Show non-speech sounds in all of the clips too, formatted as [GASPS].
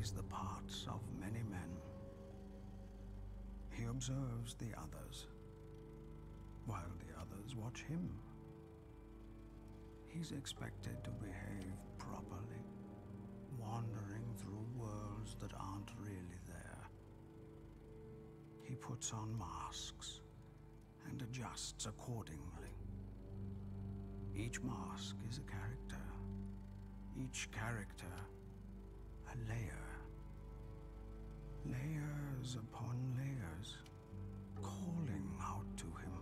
plays the parts of many men. He observes the others, while the others watch him. He's expected to behave properly, wandering through worlds that aren't really there. He puts on masks and adjusts accordingly. Each mask is a character, each character a layer. Layers upon layers, calling out to him.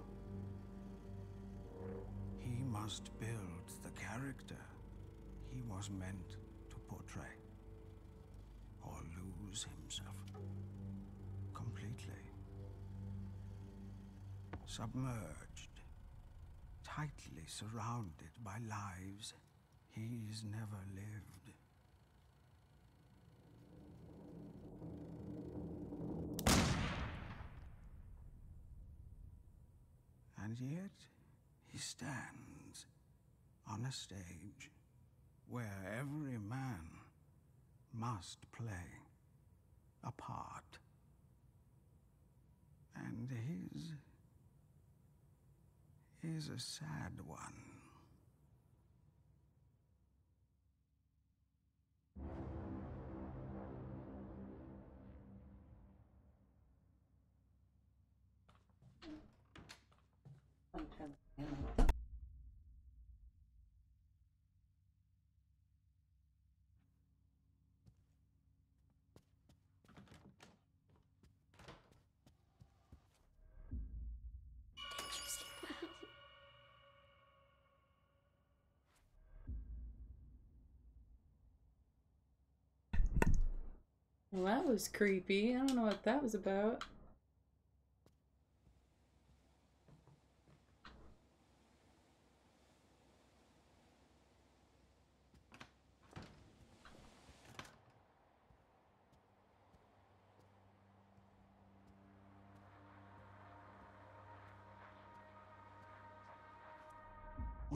He must build the character he was meant to portray, or lose himself completely. Submerged, tightly surrounded by lives he's never lived. And yet, he stands on a stage where every man must play a part. And his is a sad one. Well, that was creepy. I don't know what that was about.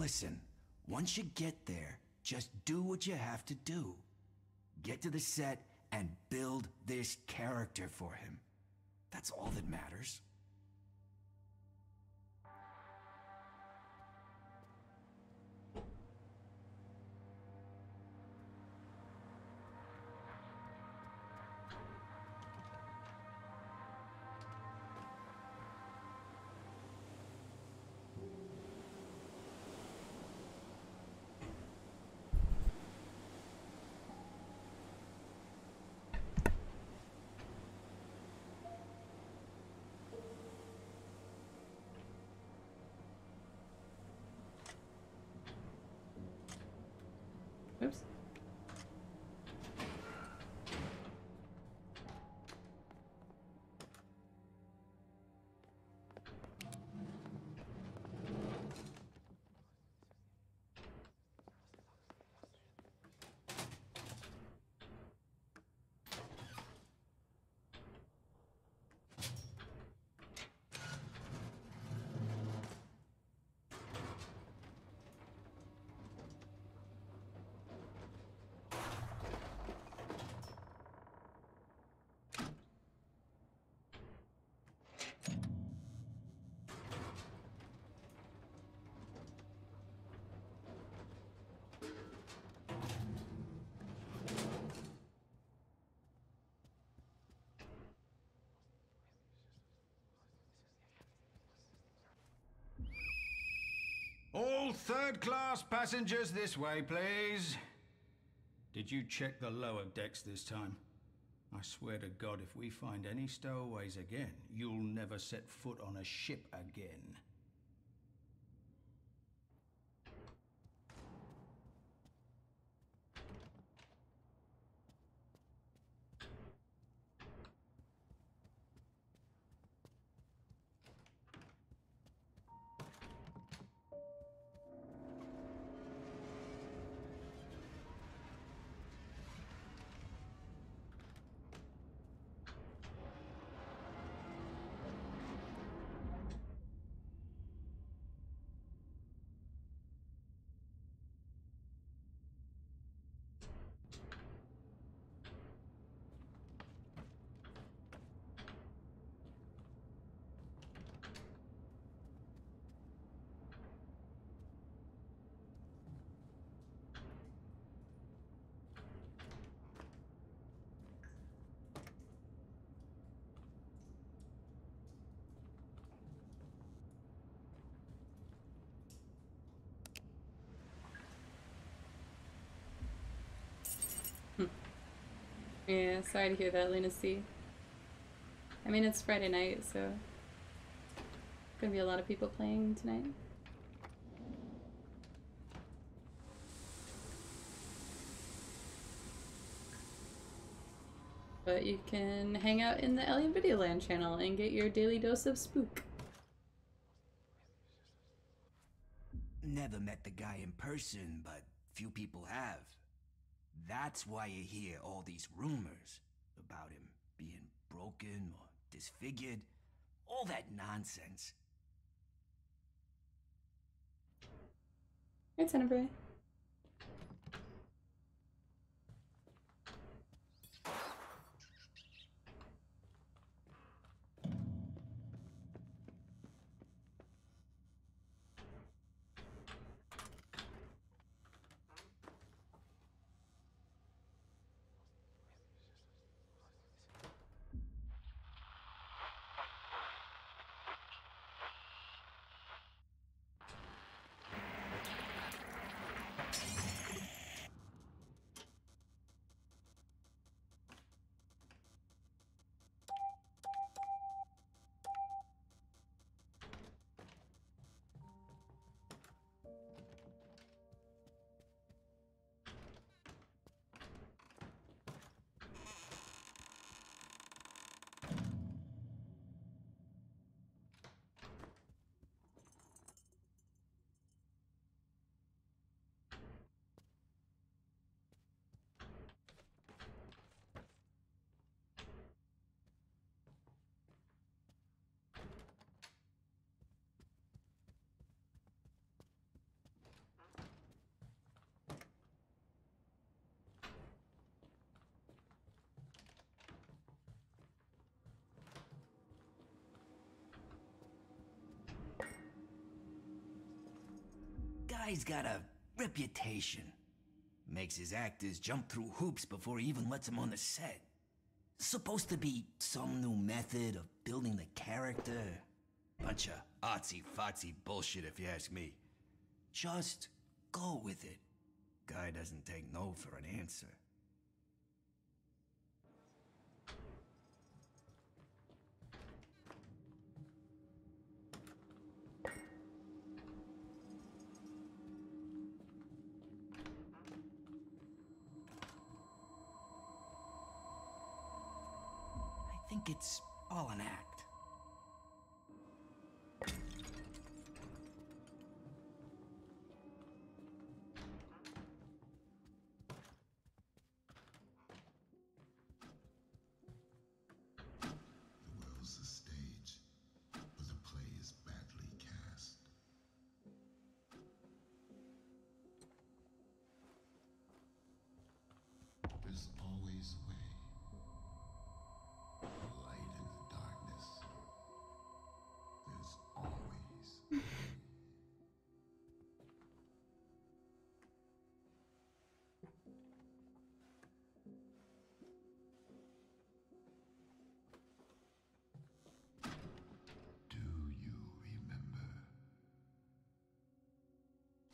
Listen, once you get there, just do what you have to do. Get to the set and build this character for him. That's all that matters. All third-class passengers this way, please. Did you check the lower decks this time? I swear to God, if we find any stowaways again, you'll never set foot on a ship again. Yeah, sorry to hear that, Luna C. I mean, it's Friday night, so gonna be a lot of people playing tonight. But you can hang out in the EllyInVideoland channel and get your daily dose of spook. Never met the guy in person, but few people have. That's why you hear all these rumors about him being broken or disfigured. All that nonsense. Hey, Tenebrae. Guy's got a reputation. Makes his actors jump through hoops before he even lets them on the set. Supposed to be some new method of building the character. Bunch of artsy-fartsy bullshit if you ask me. Just go with it. Guy doesn't take no for an answer. I think it's all an act. The world's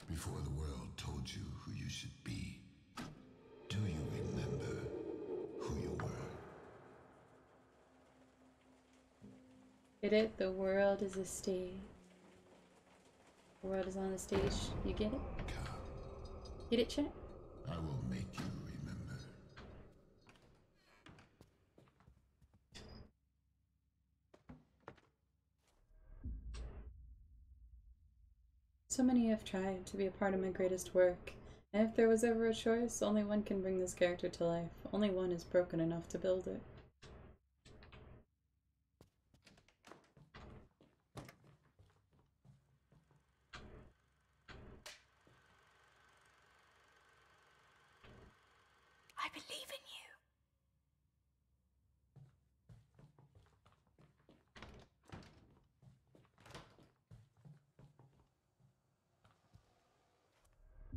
Before the world told you who you should be, do you remember who you were? Get it? The world is a stage. The world is on the stage. You get it? Come, Get it, chat? I will make you remember. So many have tried to be a part of my greatest work. And if there was ever a choice, only one can bring this character to life. Only one is broken enough to build it. I believe in you.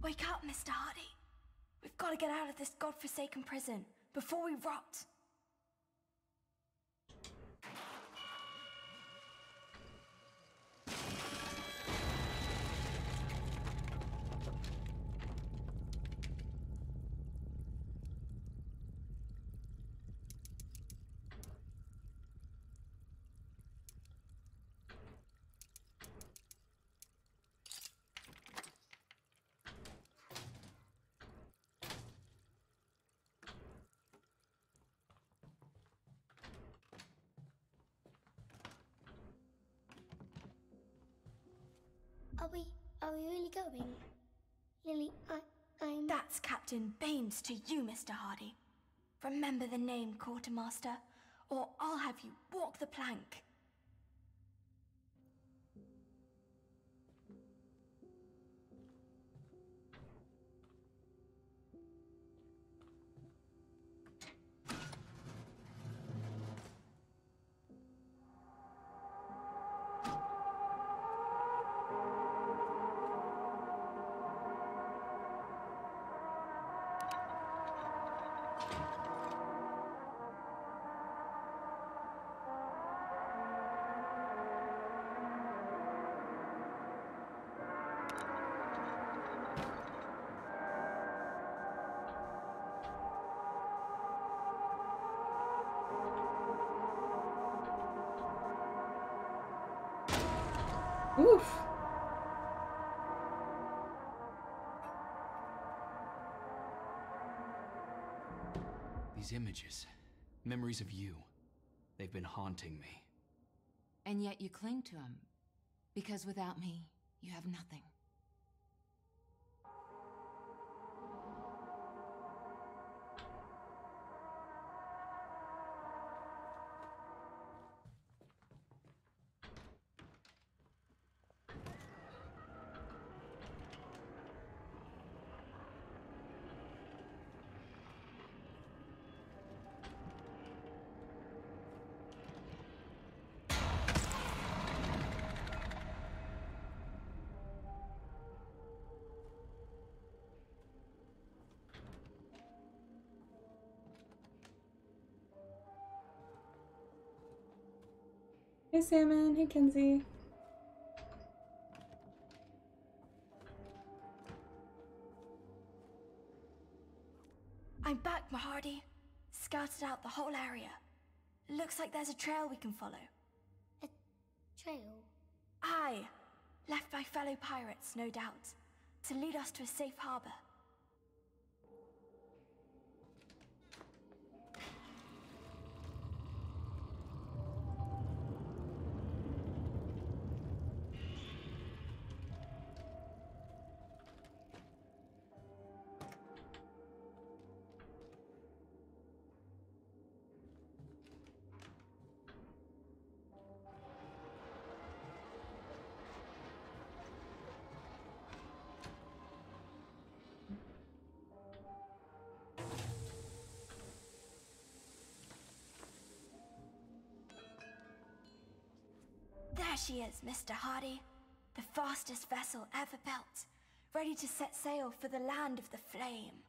Wake up, Mr. Hardy. We've got to get out of this godforsaken prison before we rot. Are we, are we really going? Lily, I, I'm... That's Captain Baines to you, Mr. Hardy. Remember the name, Quartermaster, or I'll have you walk the plank. Images, memories of you, they've been haunting me. And yet you cling to them. Because without me, you have nothing. Salmon, hey Kenzie. I'm back, Mr. Hardy. Scouted out the whole area. Looks like there's a trail we can follow. A trail? Aye. Left by fellow pirates, no doubt. To lead us to a safe harbor. There she is, Mr. Hardy. The fastest vessel ever built. Ready to set sail for the land of the flame.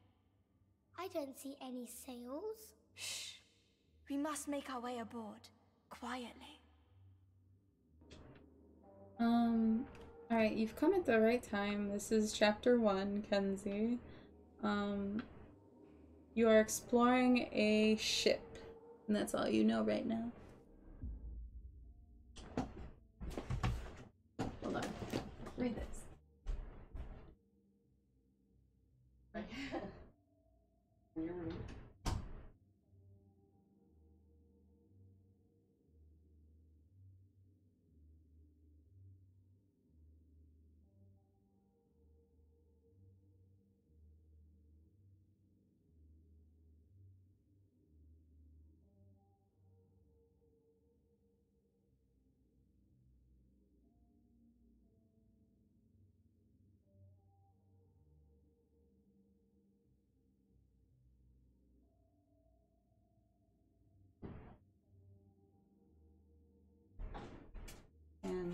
I don't see any sails. Shh. We must make our way aboard. Quietly. Um, alright, you've come at the right time. This is chapter one, Kenzie. Um, you are exploring a ship, and that's all you know right now.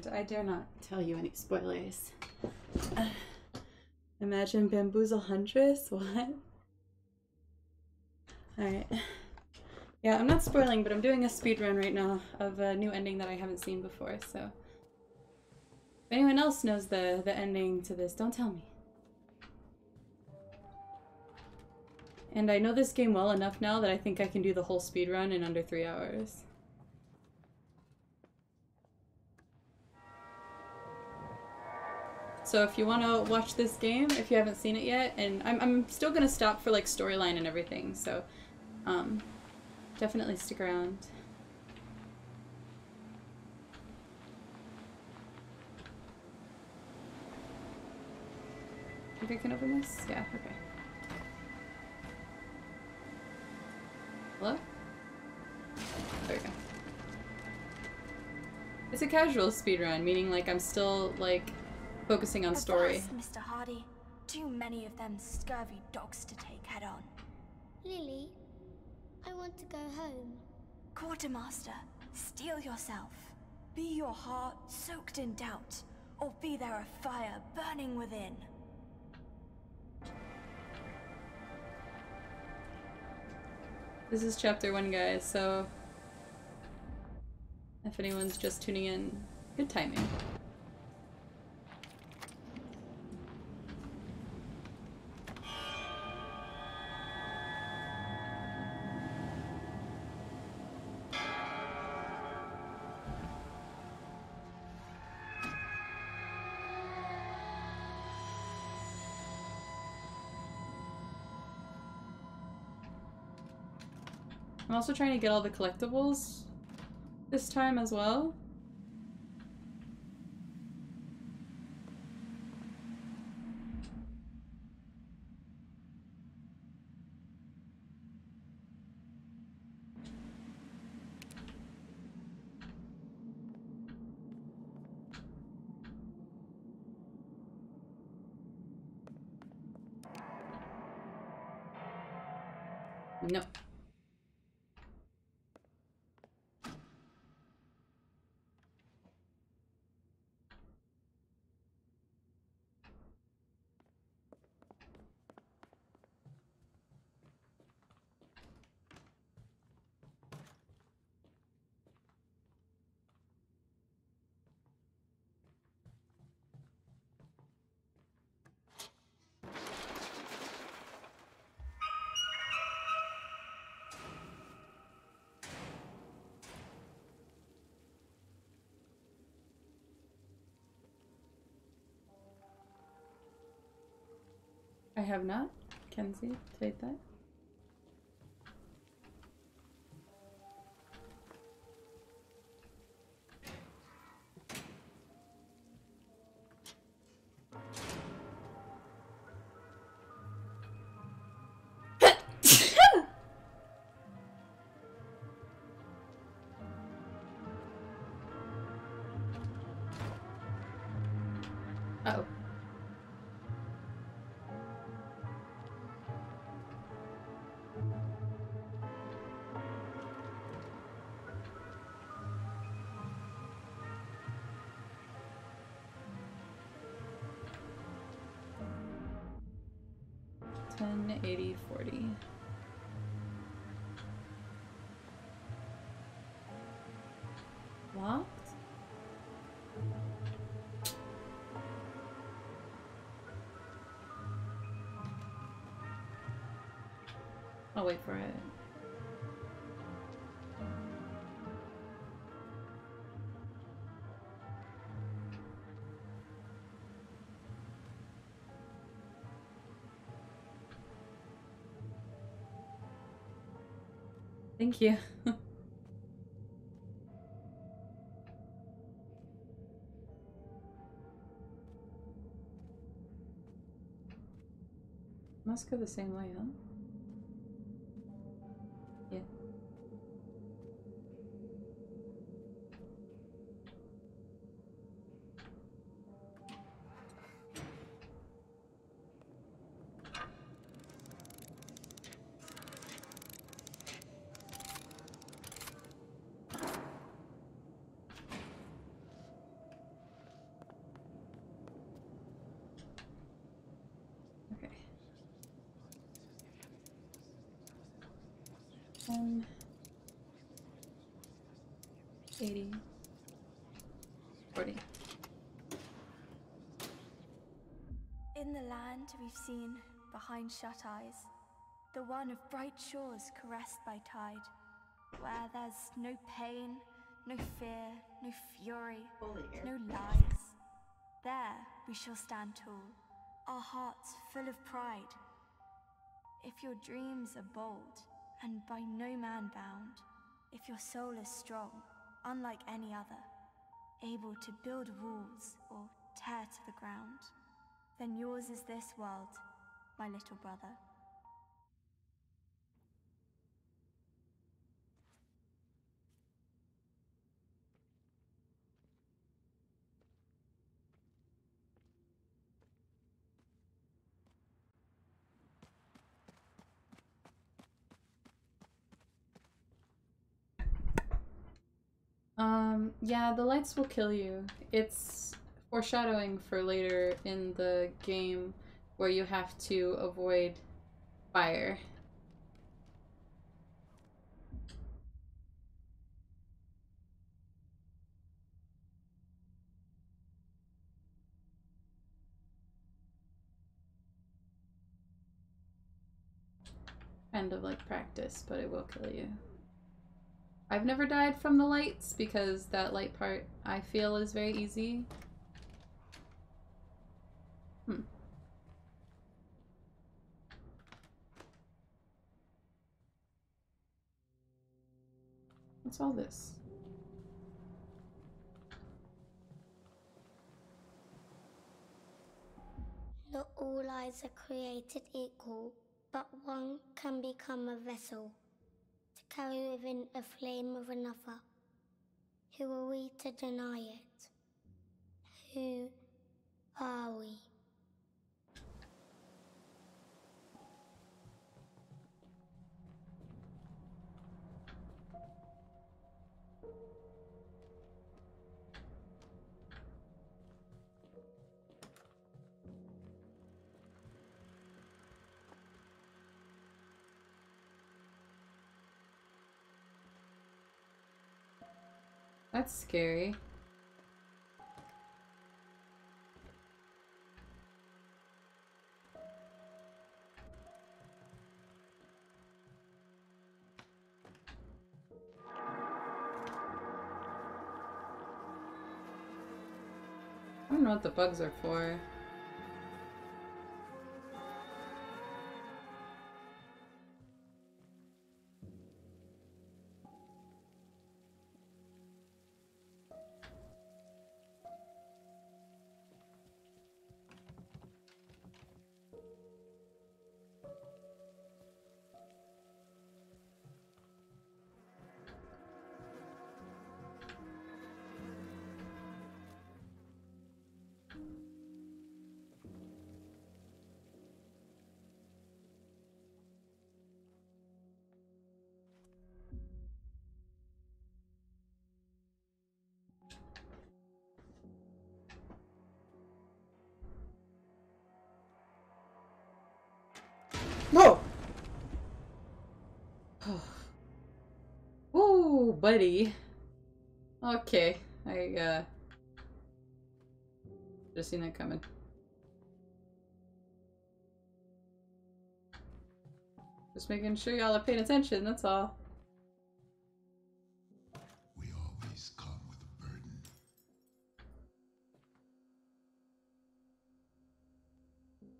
And I dare not tell you any spoilers. Uh, [SIGHS] imagine Bamboozle Huntress? [LAUGHS] What? Alright. Yeah, I'm not spoiling, but I'm doing a speed run right now of a new ending that I haven't seen before, so. If anyone else knows the, the ending to this, don't tell me. And I know this game well enough now that I think I can do the whole speed run in under three hours. So if you want to watch this game, if you haven't seen it yet, and I'm, I'm still going to stop for like storyline and everything, so um, definitely stick around. think I can open this? Yeah, okay. Hello? There we go. It's a casual speedrun, meaning like I'm still like focusing on story. Avast, Mr. Hardy. Too many of them scurvy dogs to take head on. Lily, I want to go home. Quartermaster, steel yourself. Be your heart soaked in doubt, or be there a fire burning within. This is chapter one, guys, so if anyone's just tuning in, good timing. I'm also trying to get all the collectibles this time as well. Have not. Kenzie, take that. 10, 80, 40. Locked? Oh, wait for it. Thank you. [LAUGHS] Must go the same way, huh? In the land we've seen behind shut eyes, the one of bright shores caressed by tide, where there's no pain, no fear, no fury, no lies. There we shall stand tall, our hearts full of pride. If your dreams are bold and by no man bound, if your soul is strong, unlike any other, able to build walls or tear to the ground, then yours is this world, my little brother. Um, yeah, the lights will kill you. It's foreshadowing for later in the game where you have to avoid fire. Kind of like practice, but it will kill you. I've never died from the lights because that light part I feel is very easy. Hmm. What's all this? Not all eyes are created equal, but one can become a vessel to carry within a flame of another. Who are we to deny it? Who are we? That's scary. I don't know what the bugs are for. Ooh, buddy. Okay, I uh just seen that coming. Just making sure y'all are paying attention, that's all. We always come with a burden.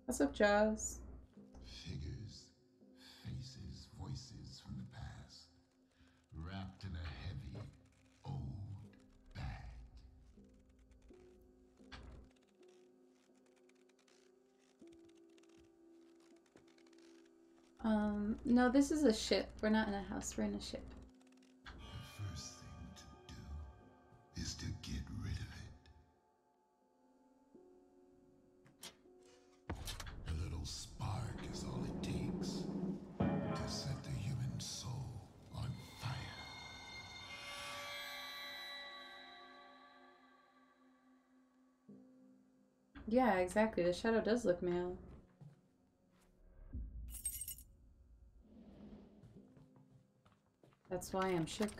What's up, Jaws? Um, no, this is a ship. We're not in a house, we're in a ship. First thing to do is to get rid of it. A little spark is all it takes to set the human soul on fire. Yeah, exactly. The shadow does look male. That's why I'm shook.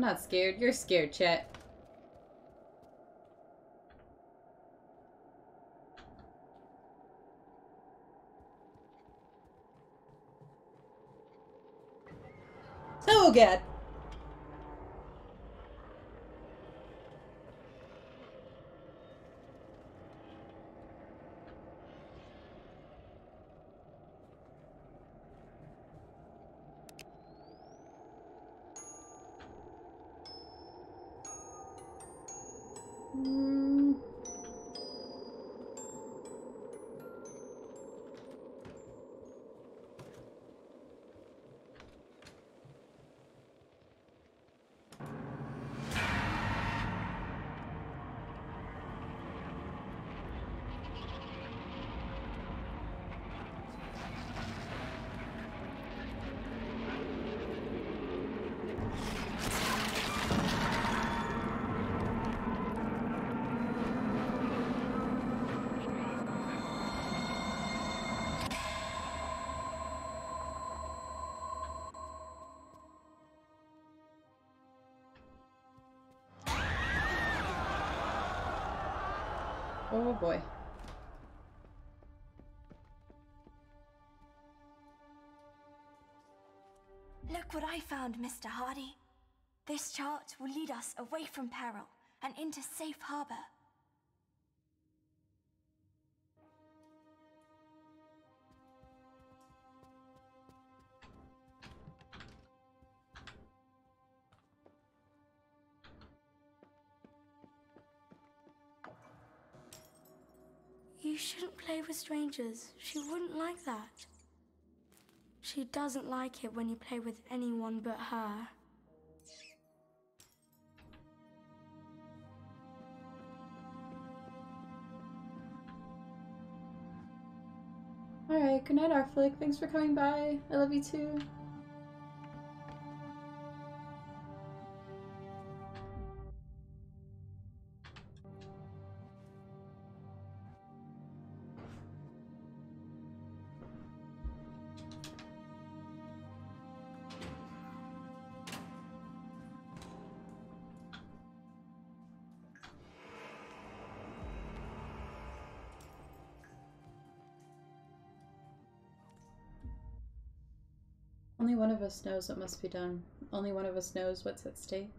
I'm not scared. You're scared, Chet. Oh god. Oh boy. Look what I found, Mr. Hardy. This chart will lead us away from peril and into safe harbor. Play with strangers. She wouldn't like that. She doesn't like it when you play with anyone but her. Alright, good night, Arflick. Thanks for coming by. I love you too. Only one of us knows what must be done. Only one of us knows what's at stake.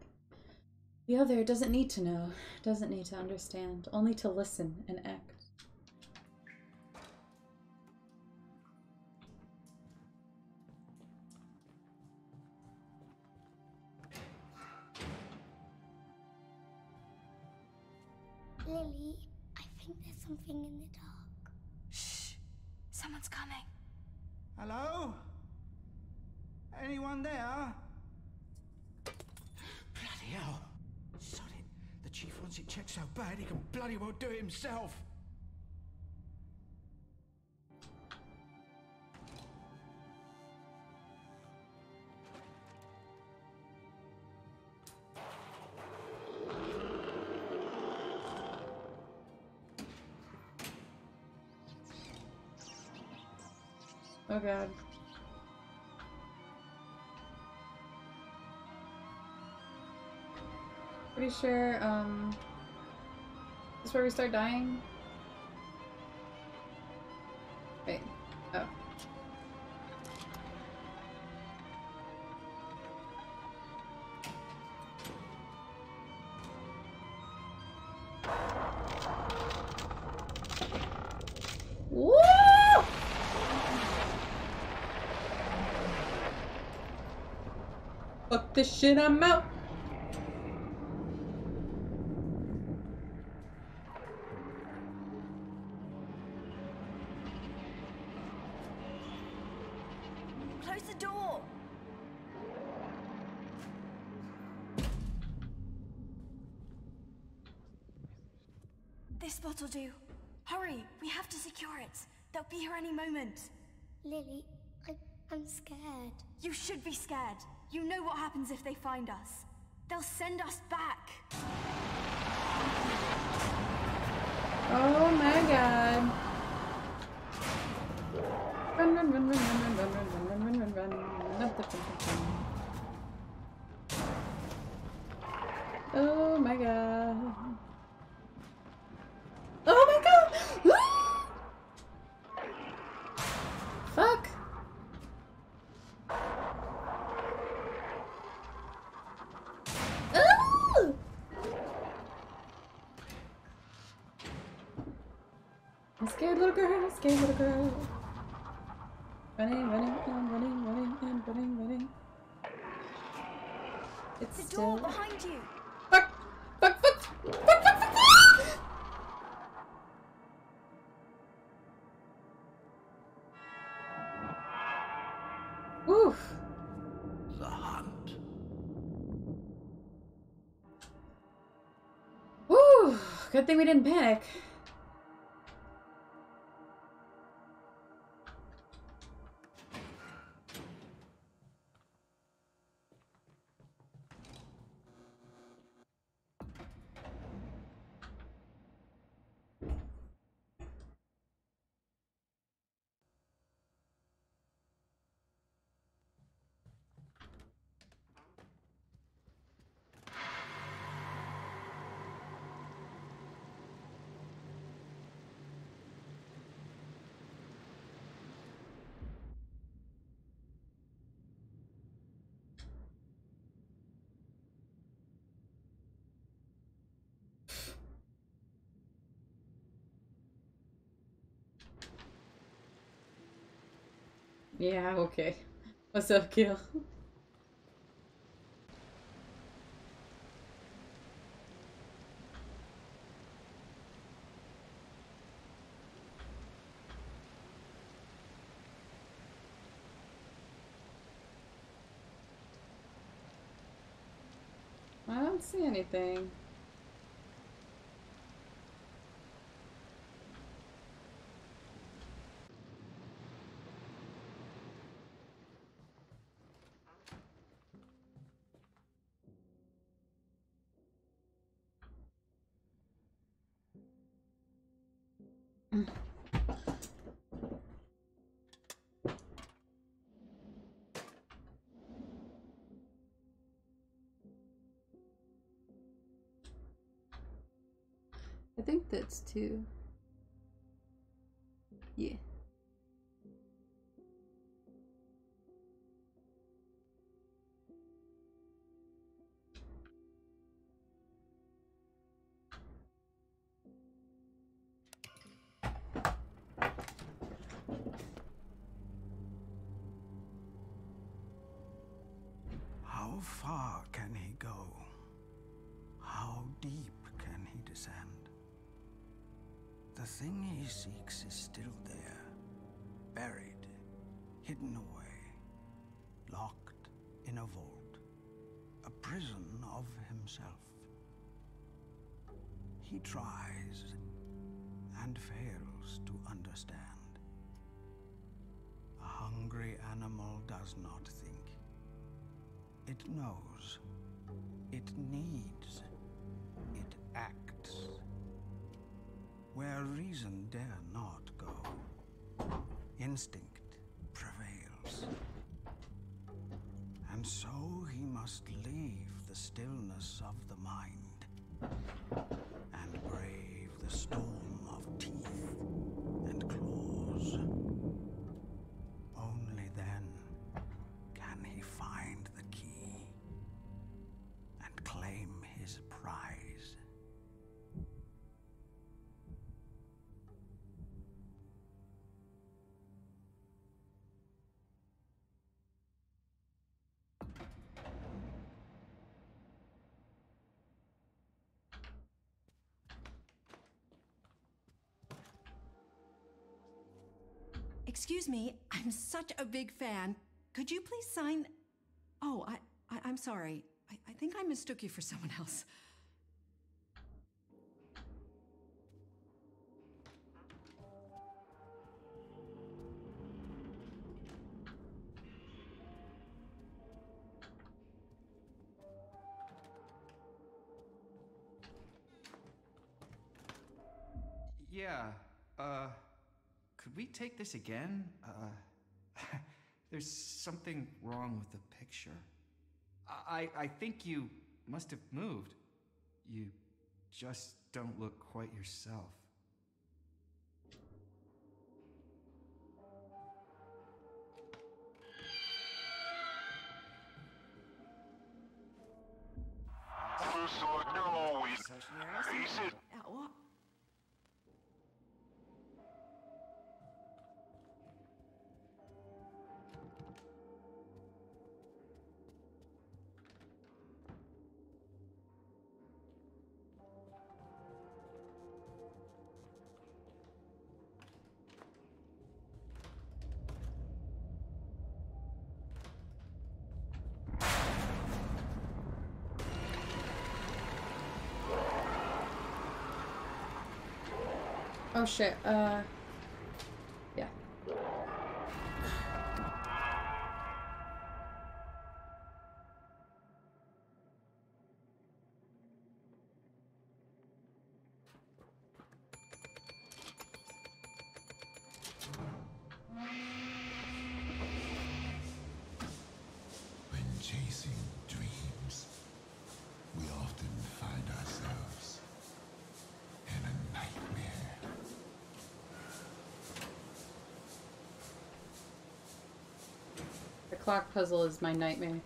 The other doesn't need to know, doesn't need to understand, only to listen and act. Himself. Oh god. Pretty sure, um... This where we start dying? Wait. Oh. Woo! Fuck this shit, I'm out! Close the door! This spot will do. Hurry, we have to secure it. They'll be here any moment. Lily, I, I'm scared. You should be scared. You know what happens if they find us. They'll send us back. Oh my god. Run, run, run, little girl, scared little girl. Running, running, and running, running, and running, running. It's The still. door behind you. Fuck! Fuck! Fuck! Fuck! Fuck! Fuck! fuck. Oof. The hunt. Woo! Good thing we didn't panic. Yeah, okay. What's up, Gil? I don't see anything. I think that's two. Yeah. Understand. A hungry animal does not think. It knows. It needs. It acts. Where reason dare not go, instinct prevails. And so he must leave the stillness of the mind and brave the storm of teeth Excuse me, I'm such a big fan. Could you please sign? Oh, I, I I'm sorry. I, I think I mistook you for someone else. Take this again? Uh, [LAUGHS] there's something wrong with the picture. I, I think you must have moved. You just don't look quite yourself. Oh shit, uh... The puzzle is my nightmare.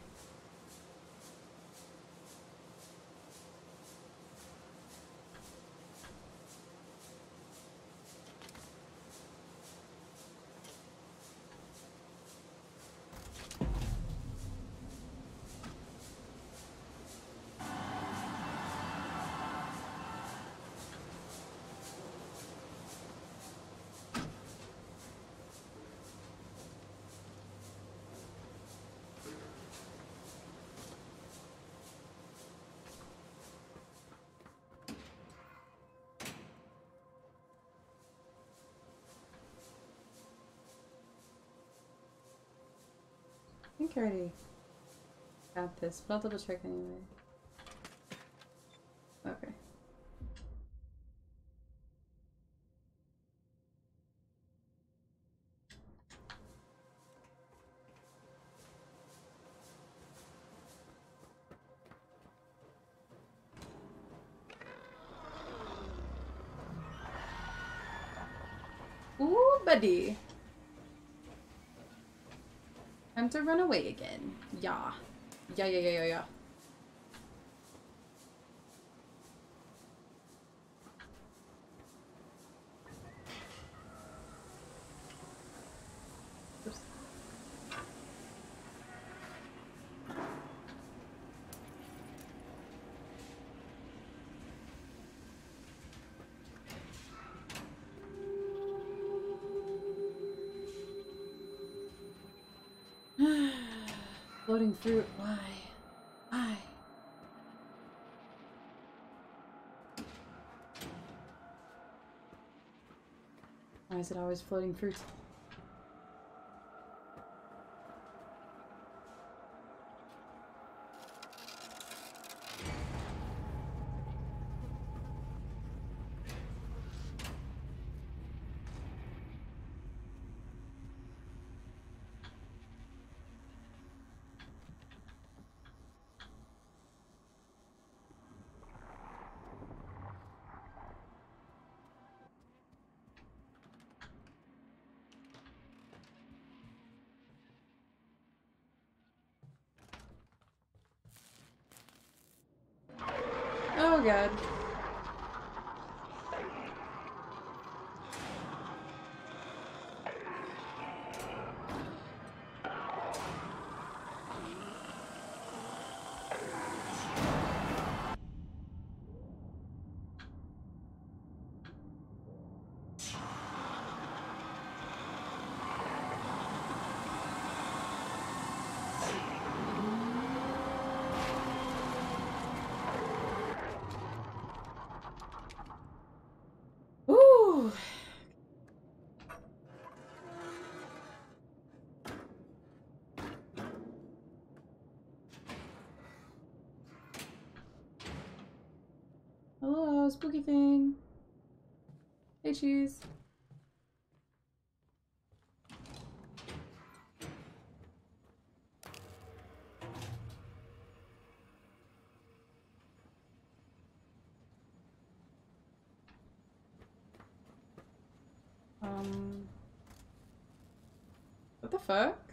I think I already got this, but I'll double check anyway. Run away again. Yeah. Yeah, yeah, yeah, yeah, yeah. Oops. Floating fruit, why? Why? Why is it always floating fruit? Spooky thing. Hey, cheese. Um, what the fuck?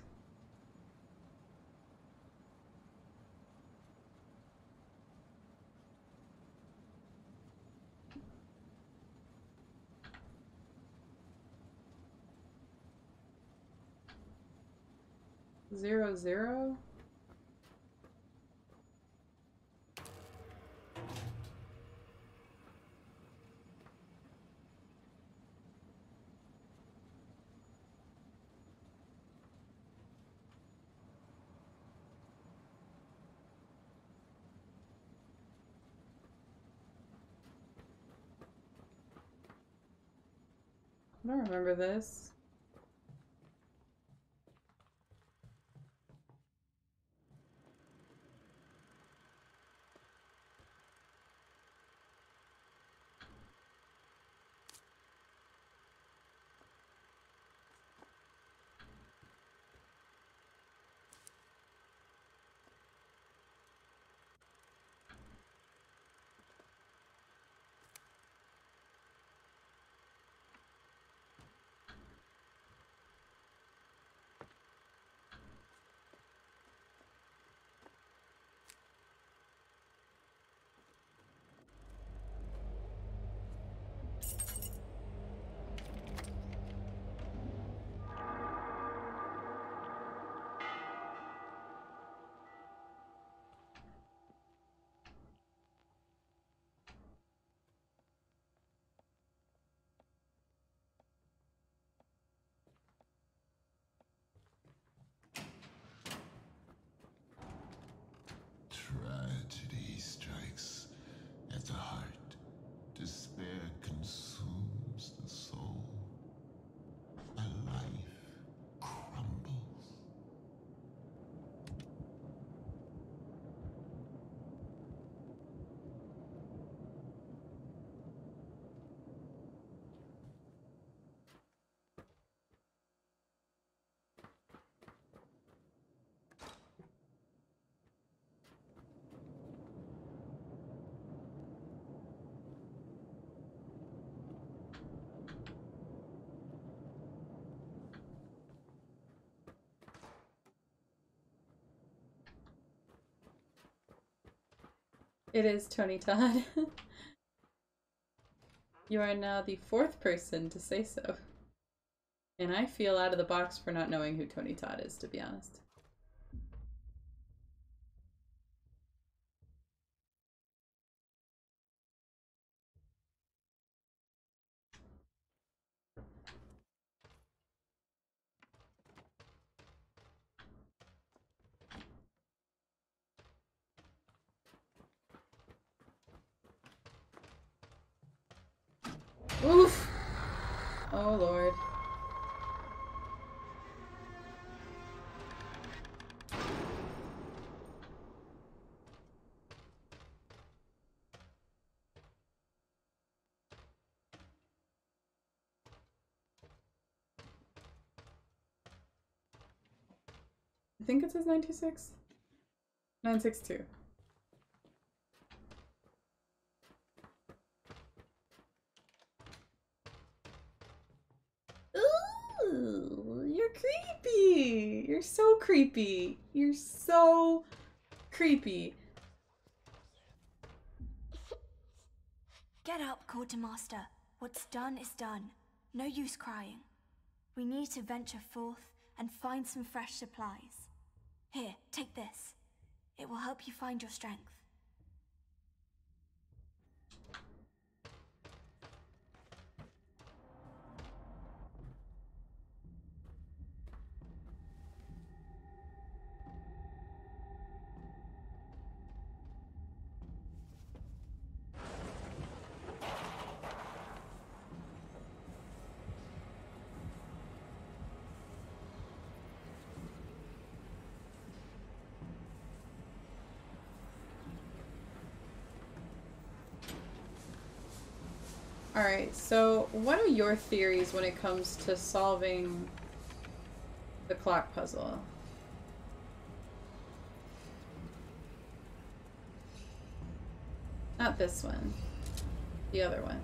Zero zero? I don't remember this. It is Tony Todd. [LAUGHS] you are now the fourth person to say so. And I feel out of the box for not knowing who Tony Todd is, to be honest. Think it says 926. 962. Ooh, you're creepy. You're so creepy. You're so creepy. Get up, quartermaster. What's done is done. No use crying. We need to venture forth and find some fresh supplies. Here, take this. It will help you find your strength. So what are your theories when it comes to solving the clock puzzle? Not this one. The other one.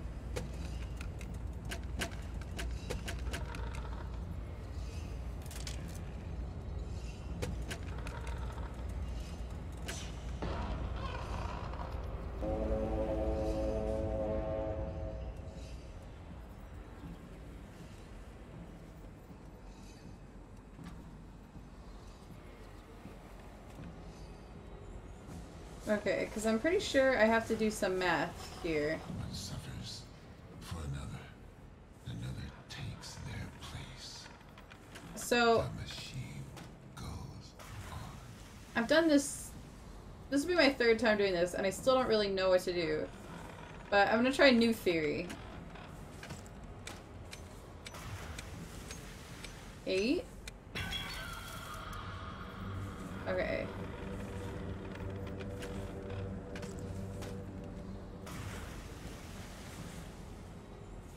Because I'm pretty sure I have to do some math here. One suffers for another. Another takes their place. So The machine goes on. I've done this. This will be my third time doing this, and I still don't really know what to do. But I'm gonna try a new theory. Eight. Okay.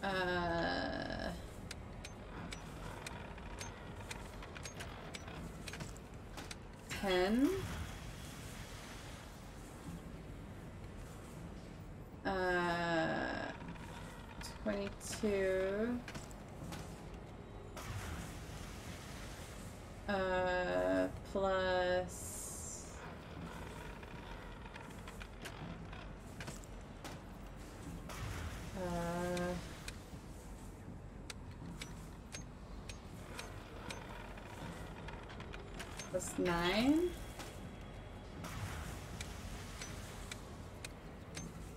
Uh. Ten. Uh. Twenty-two. Uh, plus. Uh. Plus nine.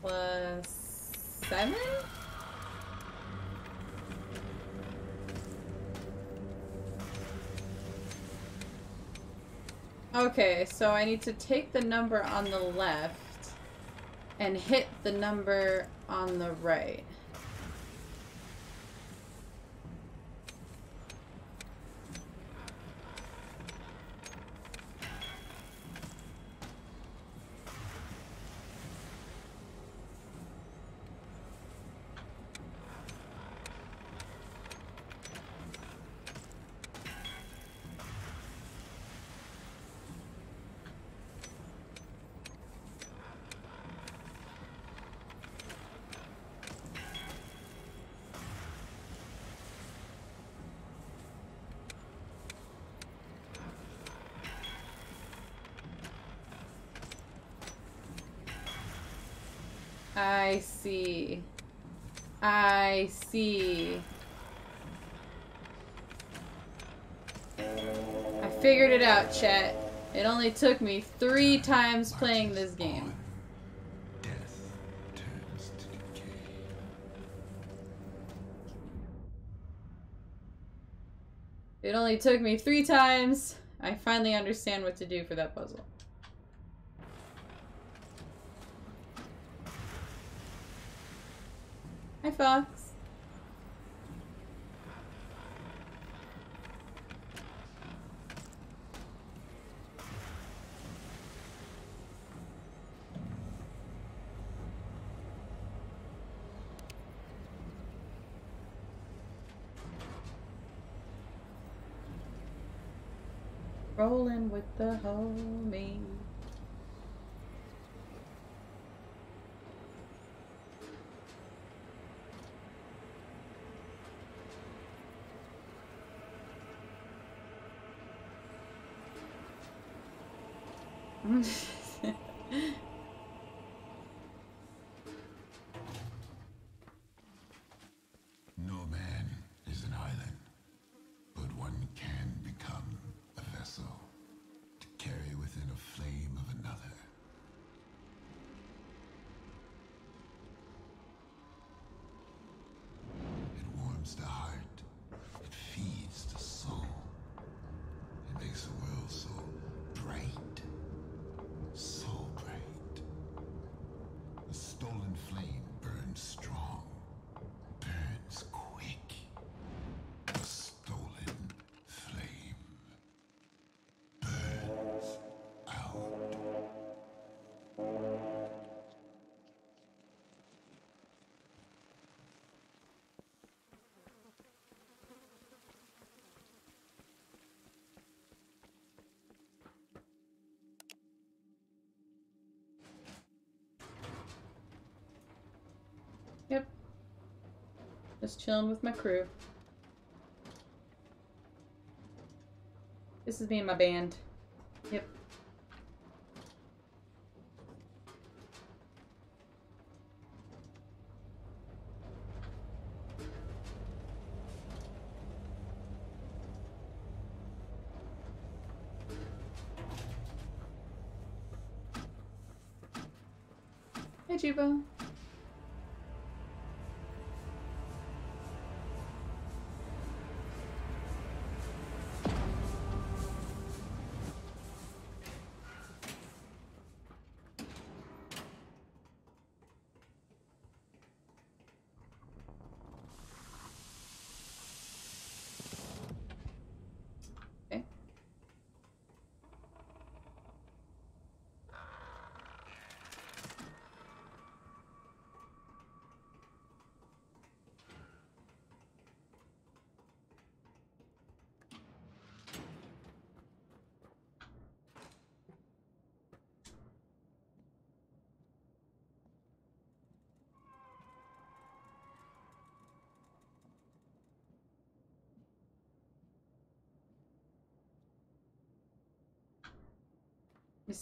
Plus seven? Okay, so I need to take the number on the left and hit the number on the right. I see. I see. I figured it out, chat. It only took me three times playing this game. Death turns to decay. It only took me three times. I finally understand what to do for that puzzle. Rolling with the homie. Just chilling with my crew. This is me and my band. Yep. Hi, Jibo.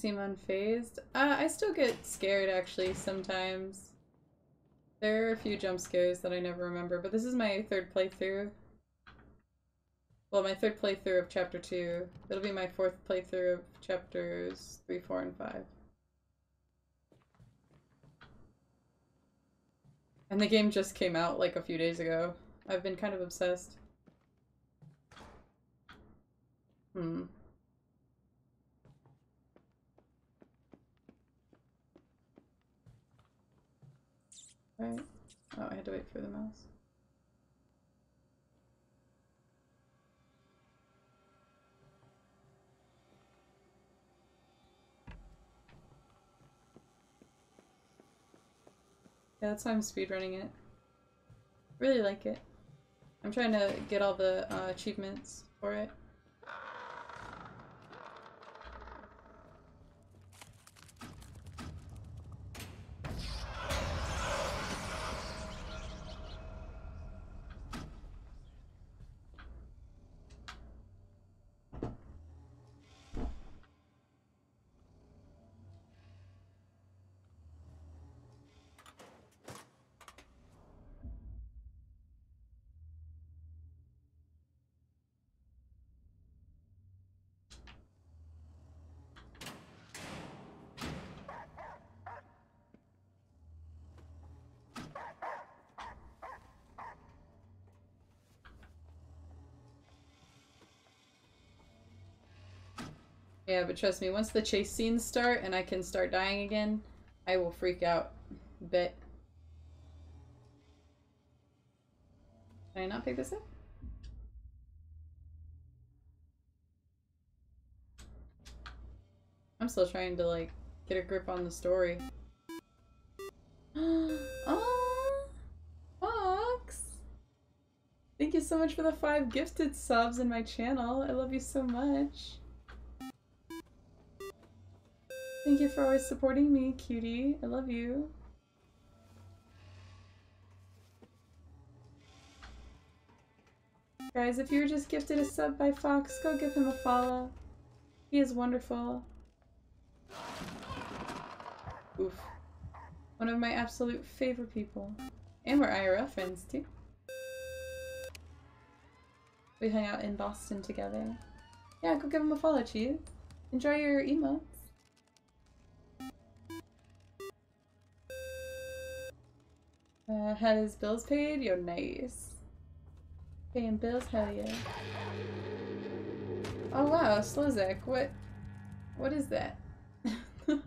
Seem unfazed. Uh, I still get scared actually sometimes. There are a few jump scares that I never remember, but this is my third playthrough. Well, my third playthrough of chapter 2. It'll be my fourth playthrough of chapters 3, 4, and 5. And the game just came out like a few days ago. I've been kind of obsessed. Hmm. Right. Oh, I had to wait for the mouse. Yeah, that's why I'm speedrunning it. Really like it. I'm trying to get all the uh, achievements for it. Yeah, but trust me, once the chase scenes start and I can start dying again, I will freak out. Bet. Can I not pick this up? I'm still trying to, like, get a grip on the story. [GASPS] oh, Fox! Thank you so much for the five gifted subs in my channel. I love you so much. Thank you for always supporting me, cutie. I love you. Guys, if you were just gifted a sub by Fox, go give him a follow. He is wonderful. Oof. One of my absolute favorite people. And we're IRL friends, too. We hung out in Boston together. Yeah, go give him a follow, Cheese. Enjoy your emotes. Uh, had his bills paid? Yo, nice. Paying bills? Hell yeah. Oh wow, Slozak, what, what is that? [LAUGHS] yeah,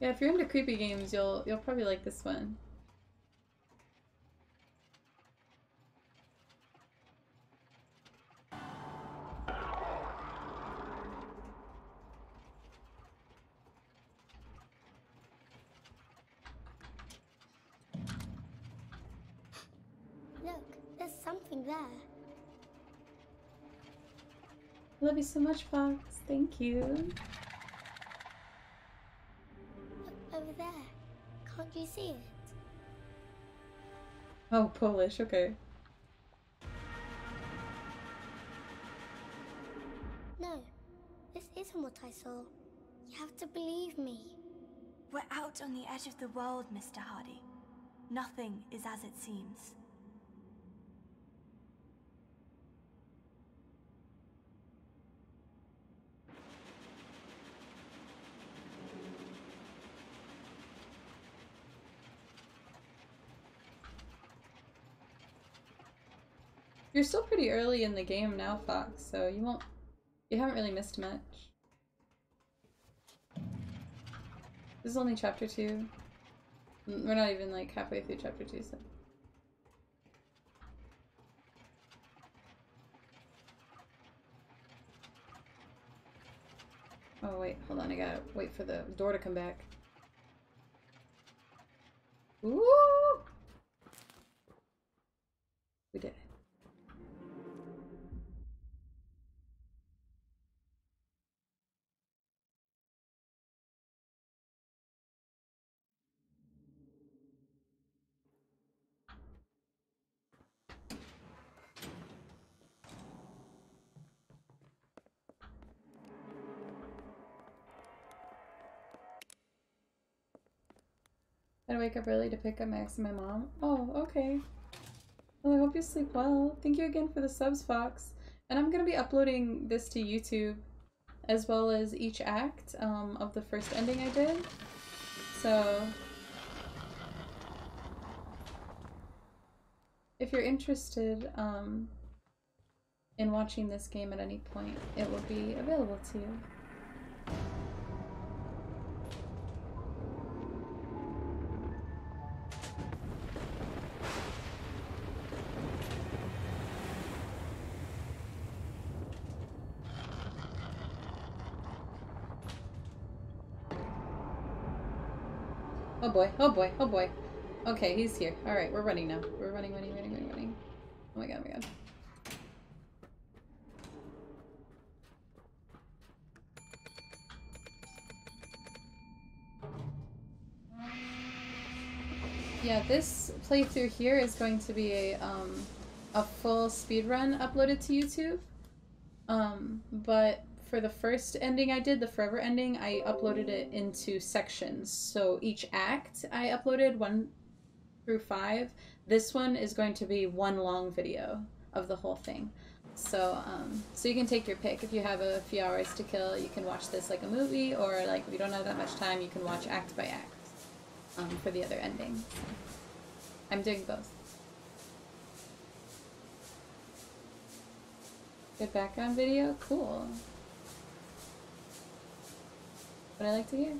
if you're into creepy games, you'll you'll probably like this one. Look, there's something there. I love you so much, Fox. Thank you. Look over there. Can't you see it? Oh, Polish, okay. No, this isn't what I saw. You have to believe me. We're out on the edge of the world, Mr. Hardy. Nothing is as it seems. You're still pretty early in the game now, Fox, so you won't you haven't really missed much. This is only chapter two. We're not even like halfway through chapter two, so Oh wait, hold on, I gotta wait for the door to come back. Ooh! Wake up early to pick up Max and my mom. Oh, okay. Well, I hope you sleep well. Thank you again for the subs, Fox. And I'm gonna be uploading this to YouTube as well as each act um, of the first ending I did. So if you're interested um, in watching this game at any point, it will be available to you. Oh boy, oh boy, oh boy. Okay, he's here. Alright, we're running now. We're running, running, running, running, running. Oh my god, oh my god. Yeah, this playthrough here is going to be a, um, a full speedrun uploaded to YouTube. Um, but for the first ending I did, the forever ending, I uploaded it into sections. So each act I uploaded one through five. This one is going to be one long video of the whole thing. So, um, so you can take your pick. If you have a few hours to kill, you can watch this like a movie, or like if you don't have that much time, you can watch act by act um, for the other ending. I'm doing both. Good background video? Cool. What I like to hear.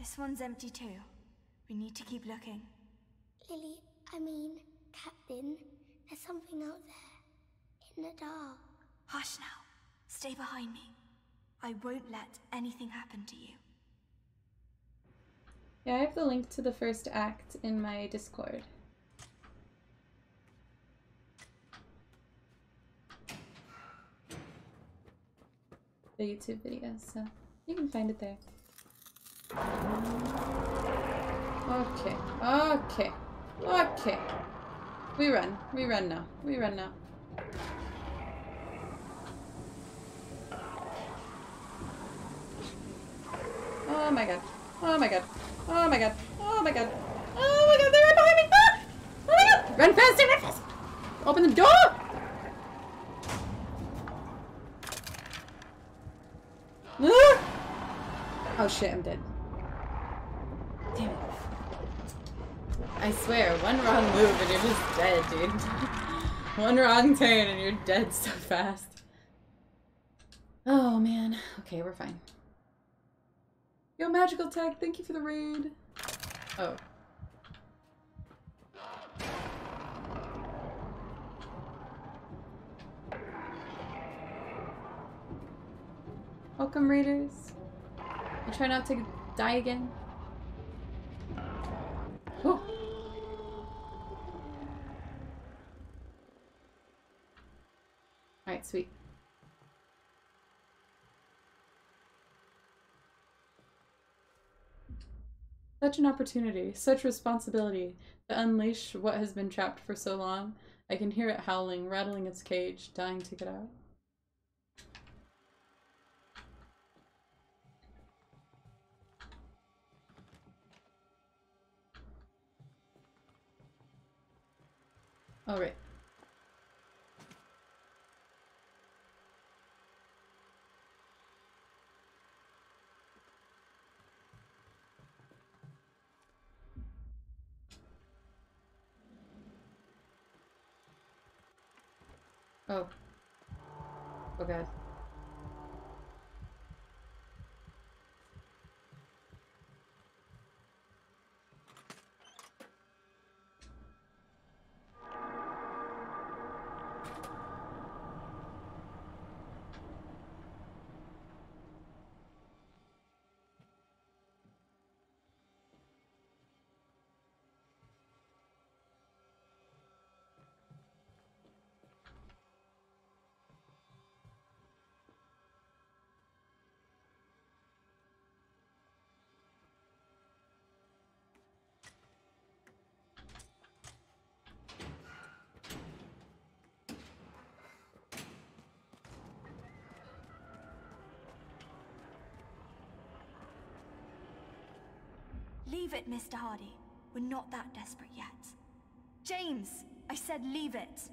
This one's empty too. We need to keep looking. Lily, I mean, Captain, there's something out there. In the dark. Hush now. Stay behind me. I won't let anything happen to you. Yeah, I have the link to the first act in my Discord. The YouTube video, so you can find it there. Okay, okay, okay. We run, we run now, we run now. Oh my god, oh my god. Oh my god. Oh my god. Oh my god, they're right behind me! Ah! Oh my god! Run faster, run faster! Open the door! Ah! Oh shit, I'm dead. Damn it. I swear, one wrong move and you're just dead, dude. [LAUGHS] one wrong turn and you're dead so fast. Oh man. Okay, we're fine. Yo, Magical Tech, thank you for the raid. Oh. Welcome, raiders. I'll try not to die again. Oh. Alright, sweet. Such an opportunity, such responsibility to unleash what has been trapped for so long. I can hear it howling, rattling its cage, dying to get out. All right. Oh. Oh Leave it, Mr. Hardy. We're not that desperate yet. James! I said leave it!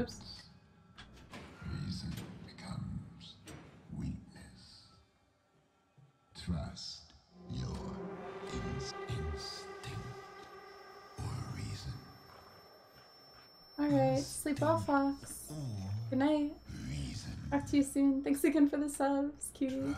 Oops. Reason becomes weakness. Trust your ins- instinct or reason. Alright, sleep well, Fox. Good night. reason. Talk to you soon. Thanks again for the subs, cutie.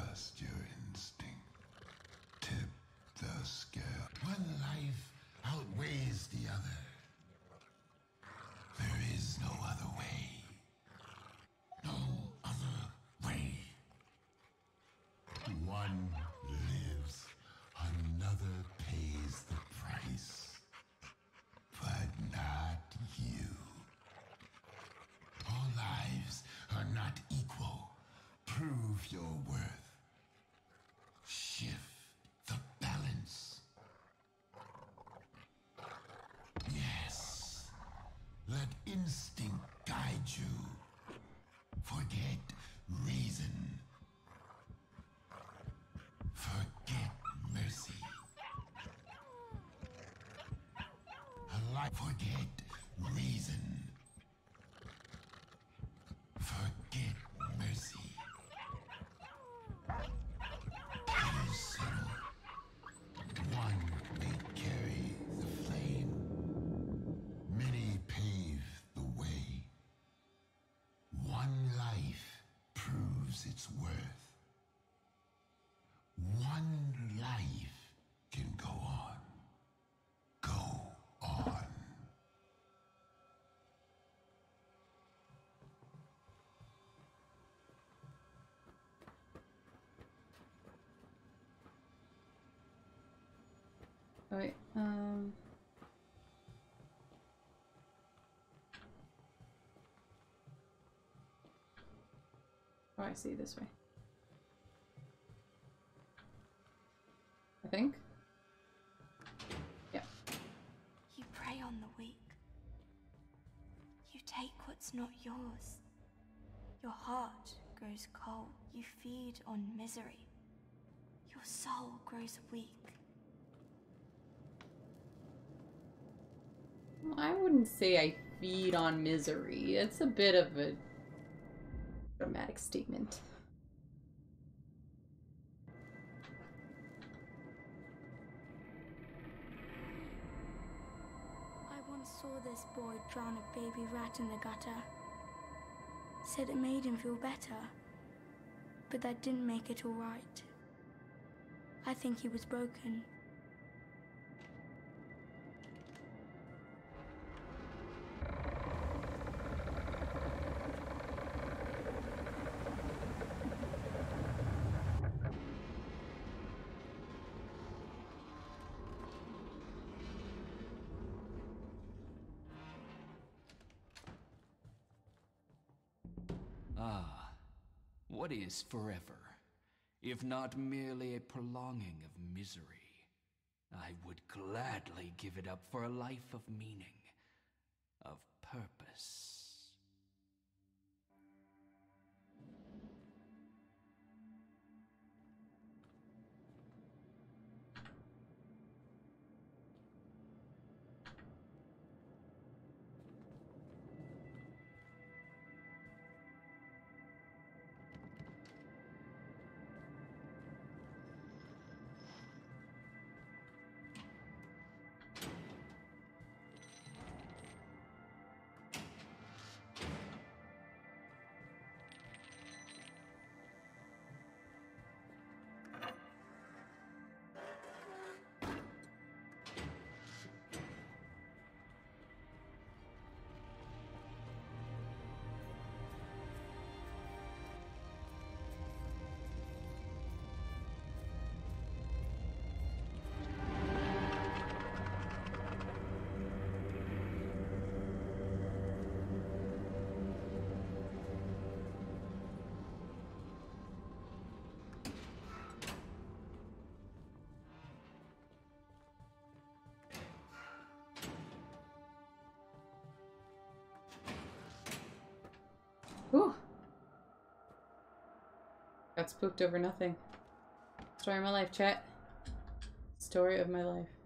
I see this way. I think. Yeah. You prey on the weak. You take what's not yours. Your heart grows cold. You feed on misery. Your soul grows weak. Well, I wouldn't say I feed on misery. It's a bit of a dramatic statement. I once saw this boy drown a baby rat in the gutter. Said it made him feel better. But that didn't make it alright. I think he was broken. What is forever, if not merely a prolonging of misery? I would gladly give it up for a life of meaning, spooked over nothing. Story of my life, chat. Story of my life.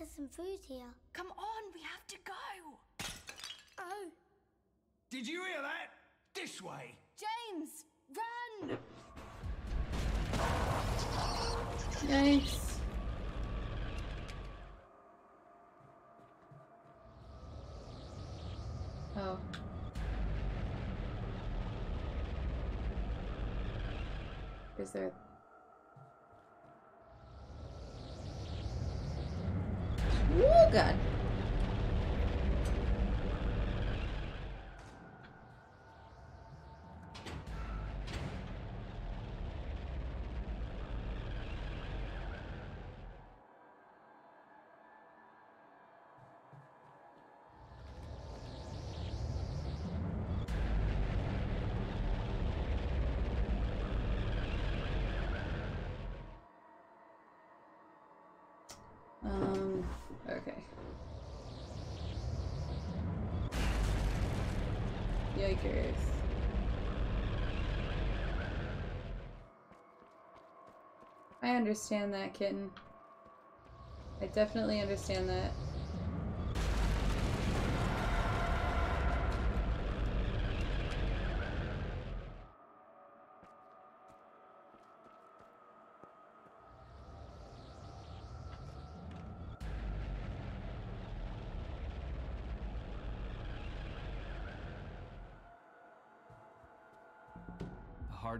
There's some food here. Come on, we have to go. Oh, Did you hear that? This way. James, run! Yikes. Oh. Is there... Yikers. I understand that, kitten. I definitely understand that.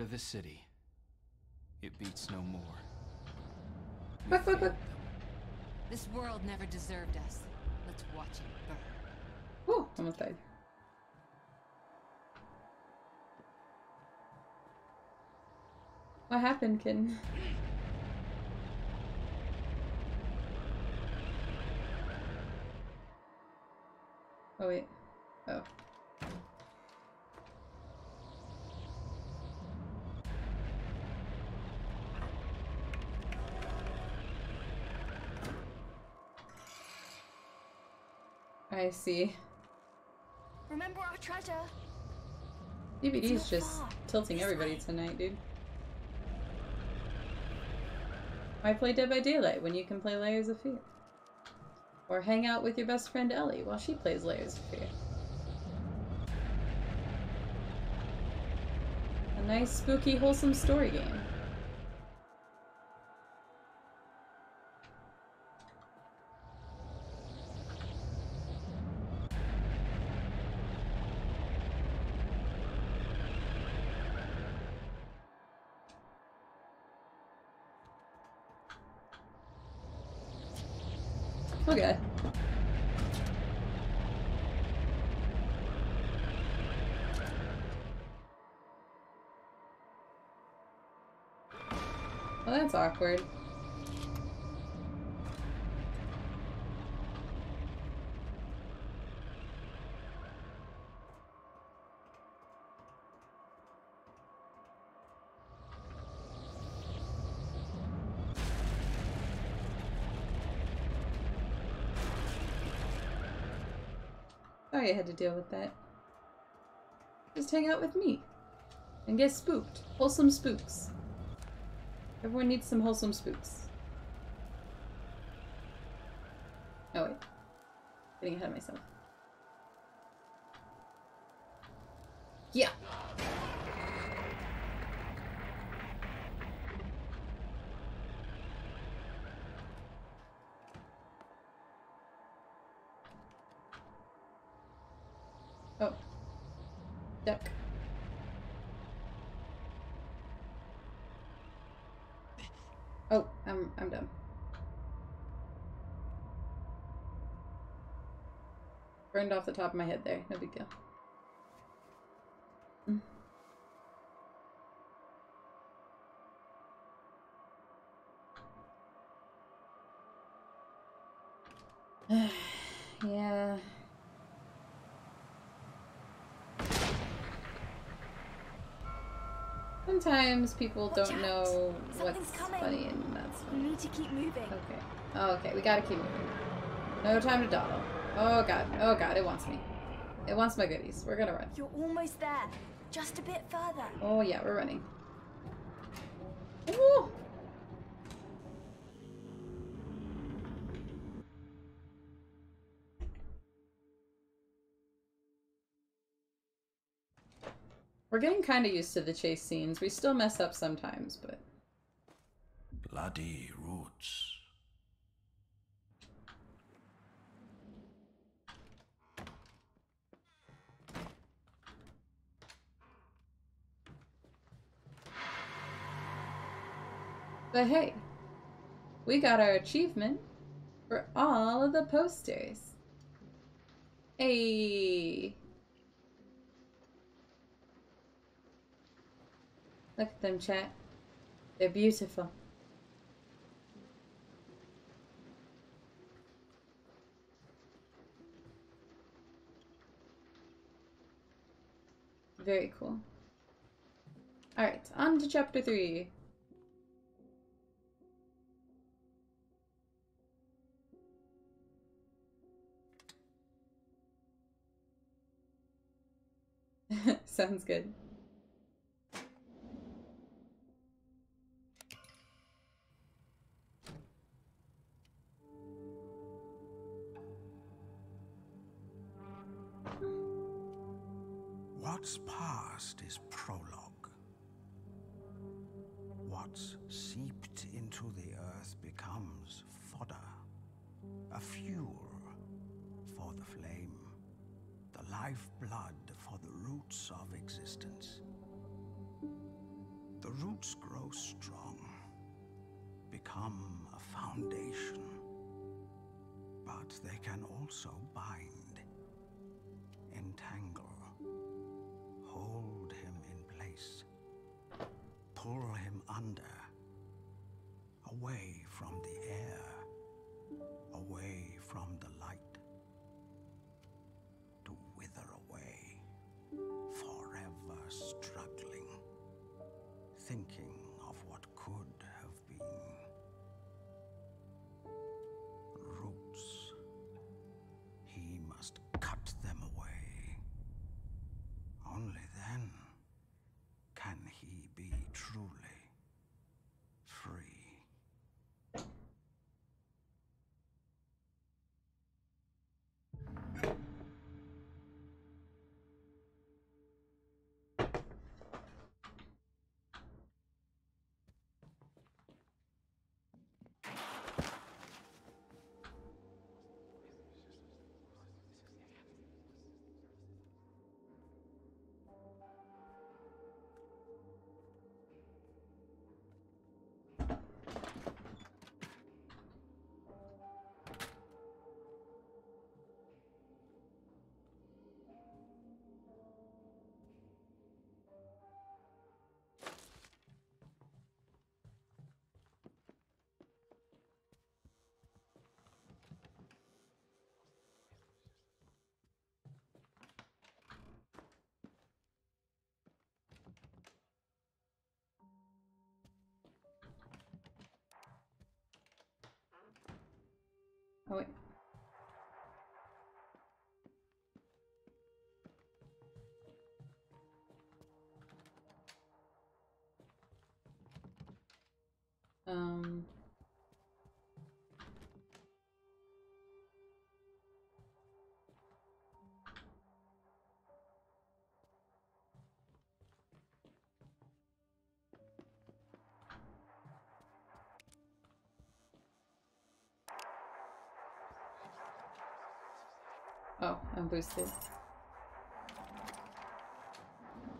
Heart of the city. It beats no more. Look, look, look. This world never deserved us. Let's watch it burn. Whew, almost died. What happened, kitten? Oh wait. Oh. I see. Remember our treasure. DVD's just far. tilting This everybody way. tonight, dude. Why play Dead by Daylight when you can play Layers of Fear? Or hang out with your best friend Elly while she plays Layers of Fear. A nice, spooky, wholesome story game. That's awkward. Sorry I had to deal with that. Just hang out with me. And get spooked. Wholesome spooks. Everyone needs some wholesome spooks. Oh wait. Getting ahead of myself. Yeah. Oh. Duck. Oh, I'm I'm done. Burned off the top of my head there. No big deal. yeah. Sometimes people Watch don't out. know Something's what's coming. funny and that's funny. We need to keep moving. Okay. Oh, okay, we gotta keep moving. No time to dawdle. Oh god. Oh god, it wants me. It wants my goodies. We're gonna run. You're almost there. Just a bit further. Oh yeah, we're running. Ooh. We're getting kind of used to the chase scenes. We still mess up sometimes, but Bloody roots. but hey, we got our achievement for all of the posters. Hey. Look at them, chat. They're beautiful. Very cool. Alright, on to chapter 3. [LAUGHS] Sounds good. What's past is prologue. What's seeped into the earth becomes fodder, a fuel for the flame, the lifeblood for the roots of existence. The roots grow strong, become a foundation, but they can also bind, entangle, pull him under, away from the air, Oh wait. Oh, I'm boosted.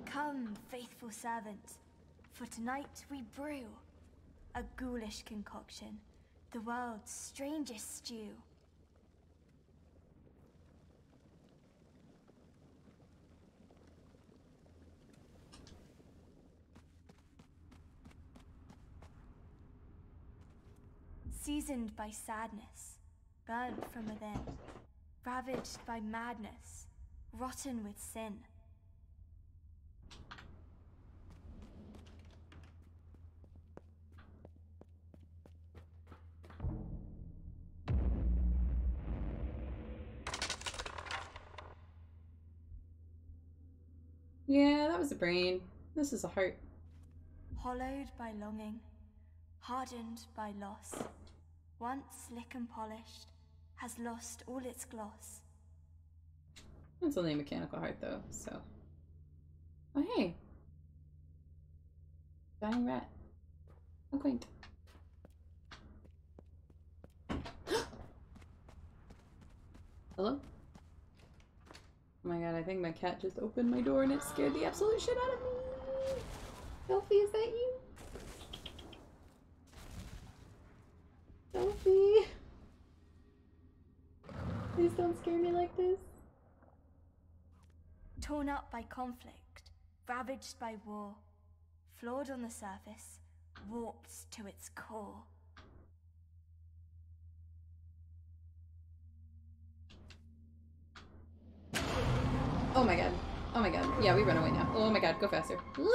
Come, faithful servant, for tonight we brew a ghoulish concoction, the world's strangest stew. Seasoned by sadness, burnt from within, ravaged by madness, rotten with sin. Yeah, that was a brain. This is a heart. Hollowed by longing, hardened by loss, once slick and polished, has lost all its gloss. It's only a mechanical heart though, so. Oh hey. Dying rat. Oh quaint. [GASPS] Hello? Oh my god, I think my cat just opened my door and it scared the absolute shit out of me. Sophie, is that you? Sophie. Please don't scare me like this. Torn up by conflict, ravaged by war, flawed on the surface, warped to its core. Oh my god. Oh my god. Yeah, we run away now. Oh my god, go faster. Woo!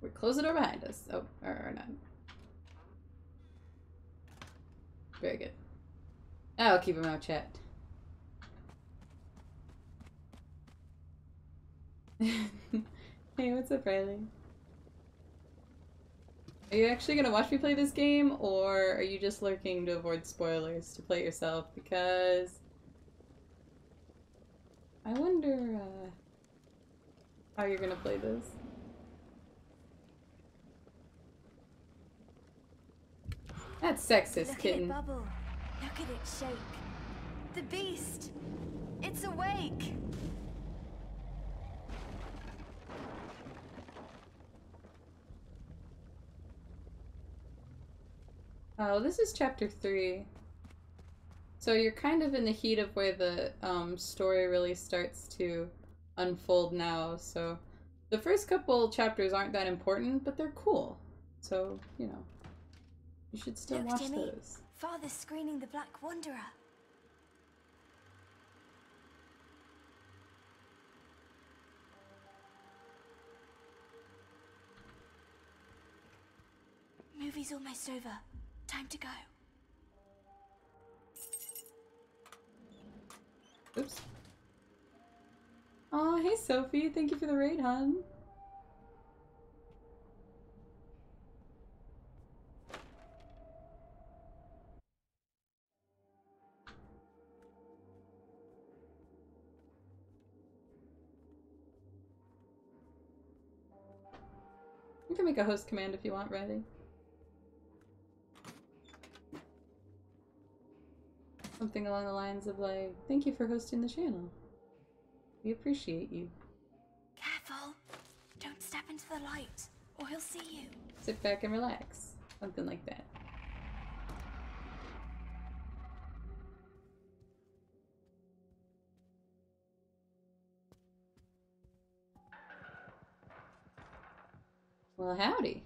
We close the door behind us. Oh, or, or not. Very good. I'll keep him out chat. [LAUGHS] hey, what's up, Riley? Are you actually gonna watch me play this game, or are you just lurking to avoid spoilers to play it yourself? Because I wonder uh, how you're gonna play this. That's sexist, kitten. bubble. Look at it shake. The beast! It's awake! Oh, this is chapter three. So you're kind of in the heat of where the um, story really starts to unfold now. So the first couple chapters aren't that important, but they're cool. So, you know, you should still Look, watch Jimmy. those. Father's screening the Black Wanderer. Movie's almost over. Time to go. Oops. Oh, hey Sophie. Thank you for the raid, hon. Can make a host command if you want, Riley. Something along the lines of like, thank you for hosting the channel. We appreciate you. Careful! Don't step into the light, or he'll see you. Sit back and relax. Something like that. Well, howdy.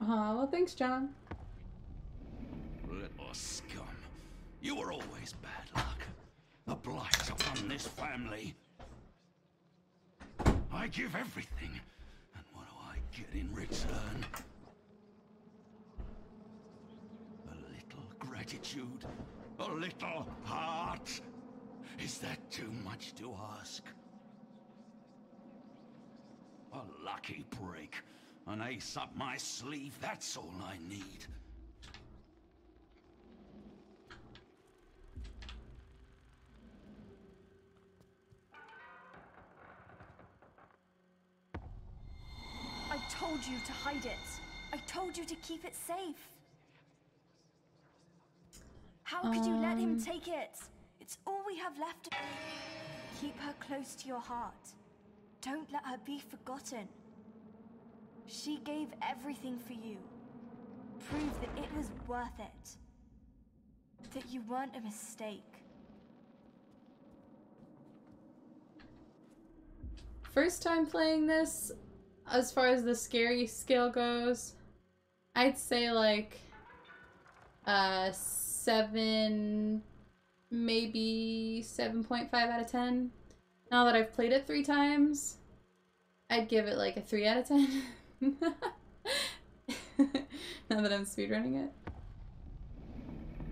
Oh, well, thanks, John. You were always bad luck. A blight upon this family. I give everything. And what do I get in return? A little gratitude? A little heart? Is that too much to ask? A lucky break. An ace up my sleeve, that's all I need. Told you to hide it. I told you to keep it safe. How could you let him Um. take it? It's all we have left. Keep her close to your heart. Don't let her be forgotten. She gave everything for you. Prove that it was worth it. That you weren't a mistake. First time playing this, as far as the scary scale goes, I'd say like uh seven, maybe seven point five out of ten. Now that I've played it three times, I'd give it like a three out of ten. [LAUGHS] now that I'm speedrunning it.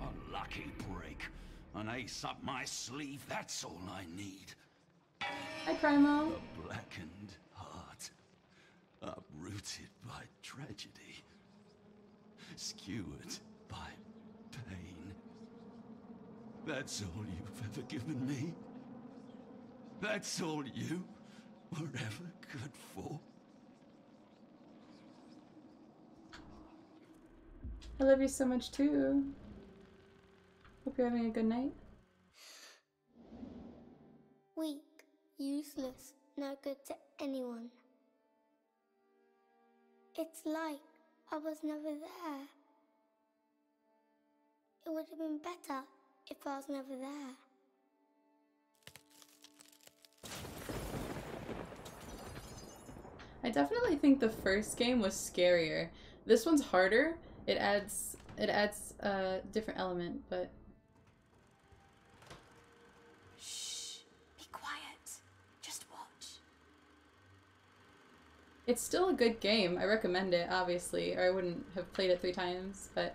A lucky break. An ace up my sleeve, that's all I need. Hi, Primo. A blackened. Uprooted by tragedy. Skewered by pain. That's all you've ever given me. That's all you were ever good for. I love you so much too. Hope you're having a good night. Weak, useless, no good to anyone. It's like I was never there. It would have been better if I was never there. I definitely think the first game was scarier. This one's harder. It adds it adds a different element, but it's still a good game. I recommend it, obviously, or I wouldn't have played it three times, but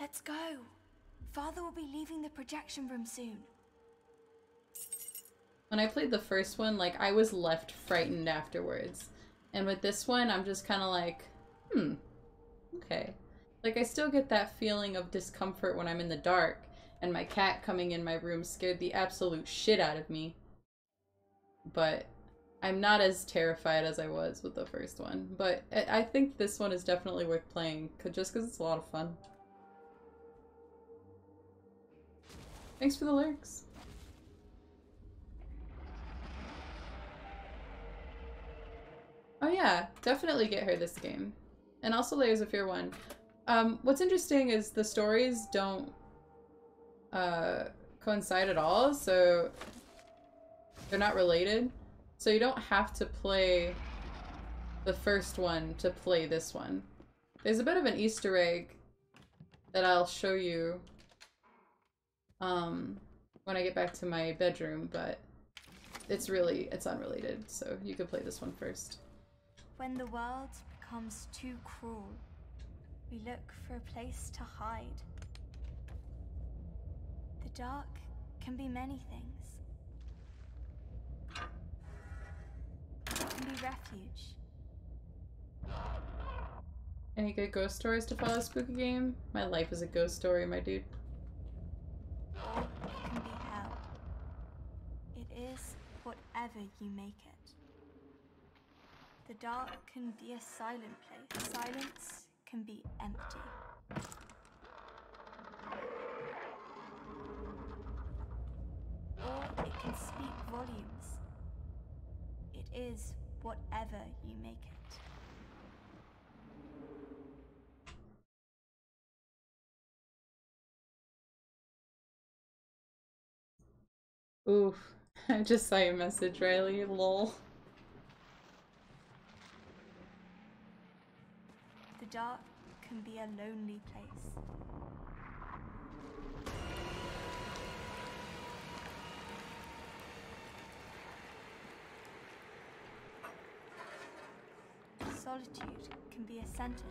Let's go. Father will be leaving the projection room soon. when I played the first one, like I was left frightened afterwards. And with this one, I'm just kind of like, hmm, okay. Like I still get that feeling of discomfort when I'm in the dark, and my cat coming in my room scared the absolute shit out of me. But I'm not as terrified as I was with the first one. But I think this one is definitely worth playing just because it's a lot of fun. Thanks for the lyrics. Oh yeah, definitely get her this game. And also Layers of Fear 1. Um, what's interesting is the stories don't uh, coincide at all, so they're not related. So you don't have to play the first one to play this one. There's a bit of an Easter egg that I'll show you um, when I get back to my bedroom, but it's really, it's unrelated, so you could play this one first. When the world becomes too cruel, we look for a place to hide. The dark can be many things. Can be refuge, Any good ghost stories to follow Spooky Game? My life is a ghost story, my dude. or it can be hell. It is whatever you make it. The dark can be a silent place. Silence can be empty. Or it can speak volumes. Is whatever you make it. Oof. [LAUGHS] I just saw your message, Riley. Lol. The dark can be a lonely place. Solitude can be a sentence.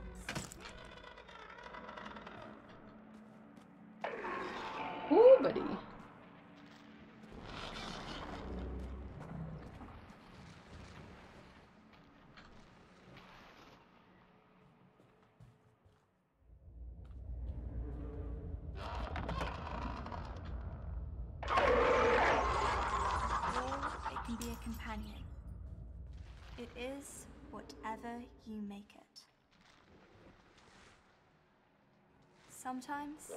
Ooh, buddy. It can be a companion. It is whatever you make it. Sometimes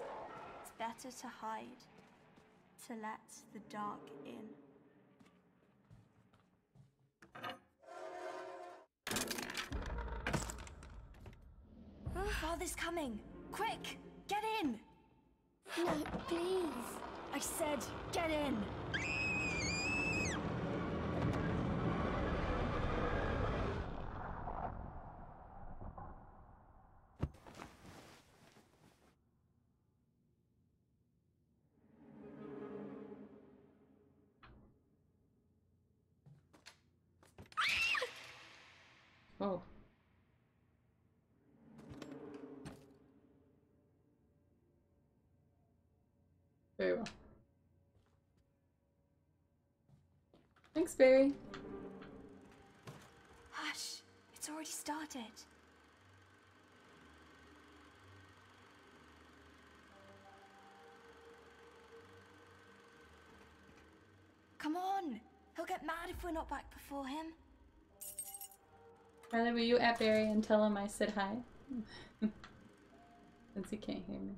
it's better to hide, to let the dark in. Oh, Father's coming! Quick! Get in! No, please. I said, get in! Oh. Very well. Thanks, Barry. Hush! It's already started. Come on! He'll get mad if we're not back before him. Riley, will you at Barry and tell him I said hi? [LAUGHS] Since he can't hear me.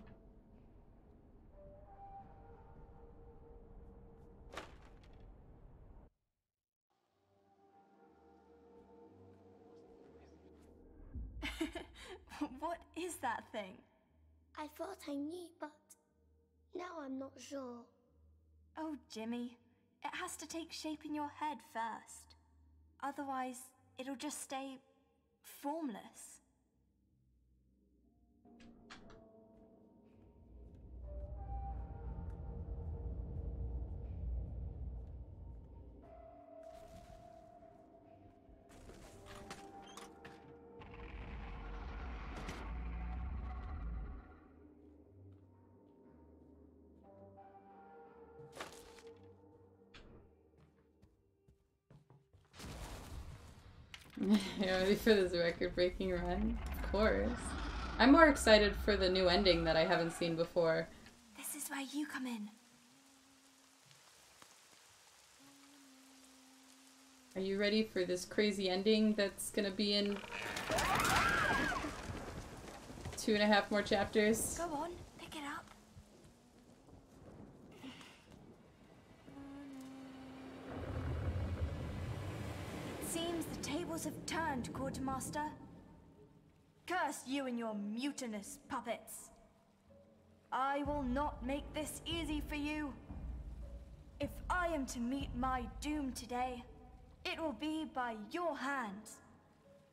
What is that thing? I thought I knew, but now I'm not sure. Oh, Jimmy. It has to take shape in your head first. Otherwise, it'll just stay formless. [LAUGHS] you ready for this record-breaking run? Of course. I'm more excited for the new ending that I haven't seen before. This is where you come in. Are you ready for this crazy ending that's gonna be in two and a half more chapters? Go on, pick it up. It seems the tables have Quartermaster. Curse you and your mutinous puppets. I will not make this easy for you. If I am to meet my doom today, it will be by your hands,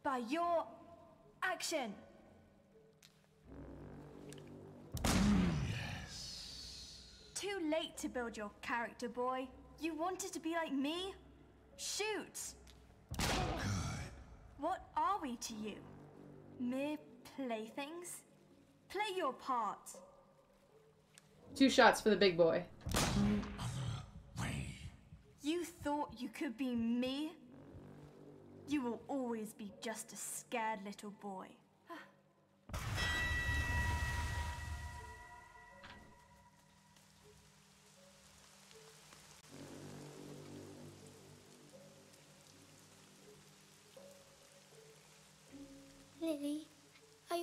by your action. Yes. Too late to build your character, boy. You wanted to be like me? Shoot! What are we to you? Mere playthings? Play your part. Two shots for the big boy. You thought you could be me? You will always be just a scared little boy.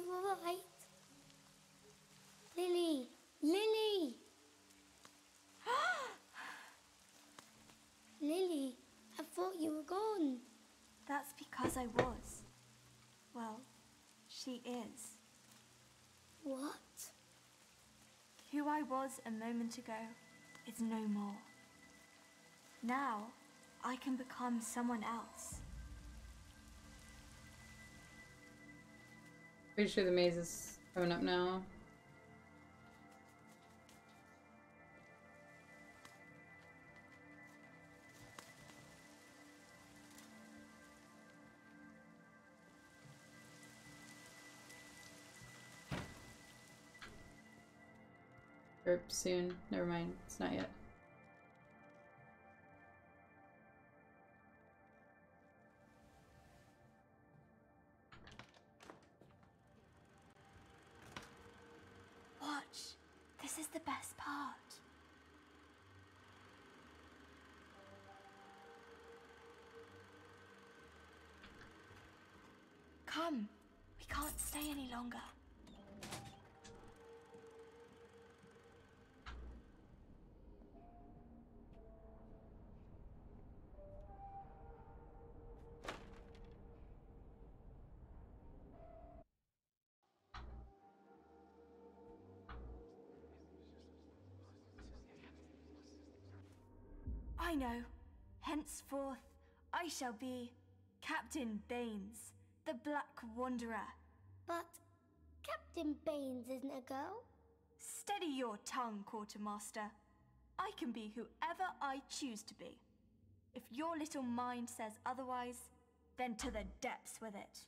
Alright? Lily, Lily! [GASPS] Lily, I thought you were gone. That's because I was. Well, she is. What? Who I was a moment ago is no more. Now, I can become someone else. Pretty sure the maze is coming up now. Or soon. Never mind. It's not yet. Longer. I know. Henceforth, I shall be Captain Baines, the Black Wanderer. But Captain Baines isn't a girl. Steady your tongue, Quartermaster. I can be whoever I choose to be. If your little mind says otherwise, then to the depths with it.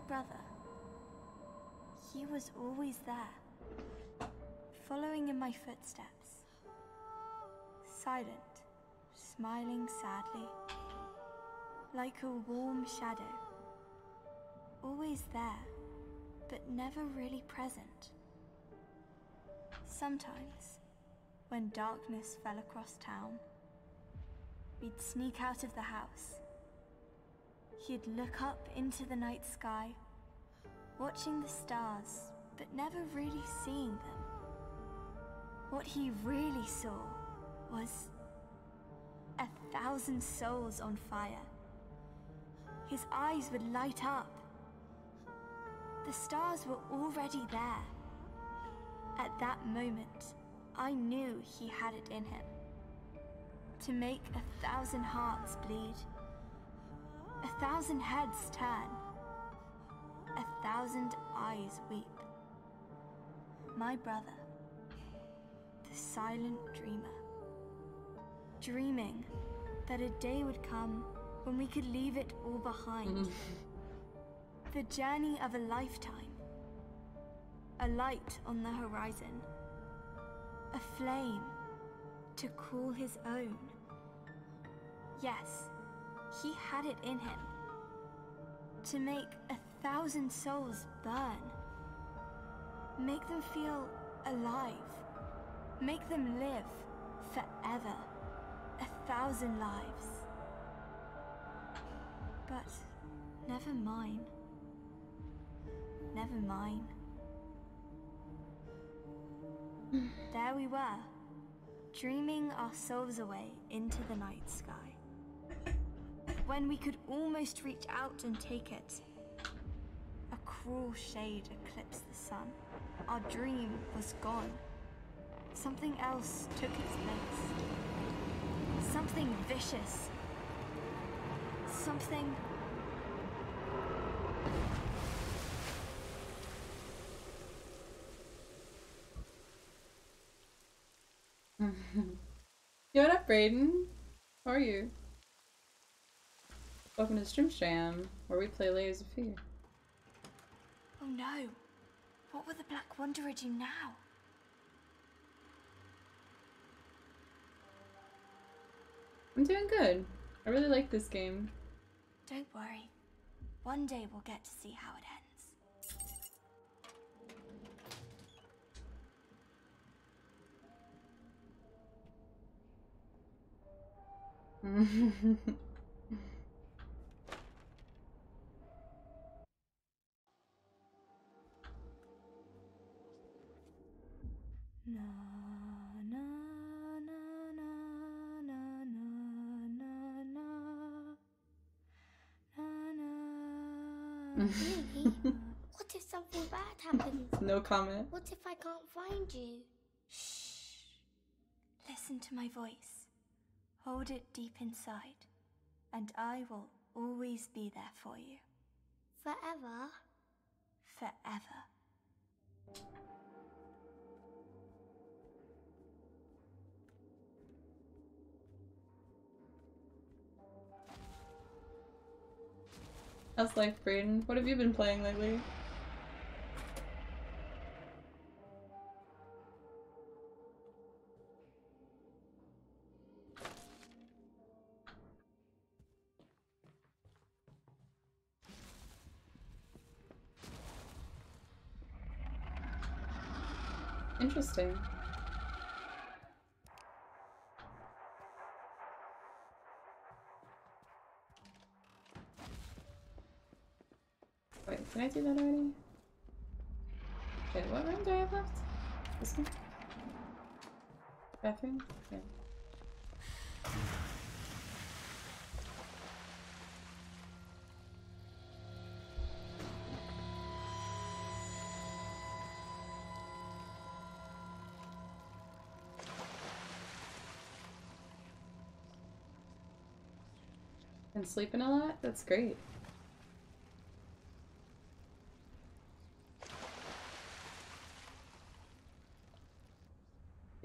My brother. He was always there, following in my footsteps. Silent, smiling sadly, like a warm shadow. Always there, but never really present. Sometimes, when darkness fell across town, we'd sneak out of the house He'd look up into the night sky, watching the stars, but never really seeing them. What he really saw was a thousand souls on fire. His eyes would light up. The stars were already there. At that moment, I knew he had it in him. To make a thousand hearts bleed a thousand heads turn. A thousand eyes weep. My brother, the silent dreamer, dreaming that a day would come when we could leave it all behind. Mm. the journey of a lifetime. A light on the horizon. A flame to call his own. Yes, he had it in him. To make a thousand souls burn. Make them feel alive. Make them live forever. A thousand lives. But never mine. Never mine. Hmm. there we were, dreaming our souls away into the night sky when we could almost reach out and take it. A cruel shade eclipsed the sun. Our dream was gone. Something else took its place. Something vicious. Something. you what up, Brayden? How are you? Welcome to Stream Jam, where we play Layers of Fear. Oh no. What will the Black Wanderer do now? I'm doing good. I really like this game. Don't worry. One day we'll get to see how it ends. [LAUGHS] Na na na na na na na na na na. [LAUGHS] What if something bad happens? no comment. What if I can't find you? Shh. Listen to my voice. Hold it deep inside, and I will always be there for you. Forever? Forever. How's life, Brayden? What have you been playing lately? Did I do that already? Okay, what room do I have left? This one? Bathroom? Yeah. Been sleeping a lot? That's great.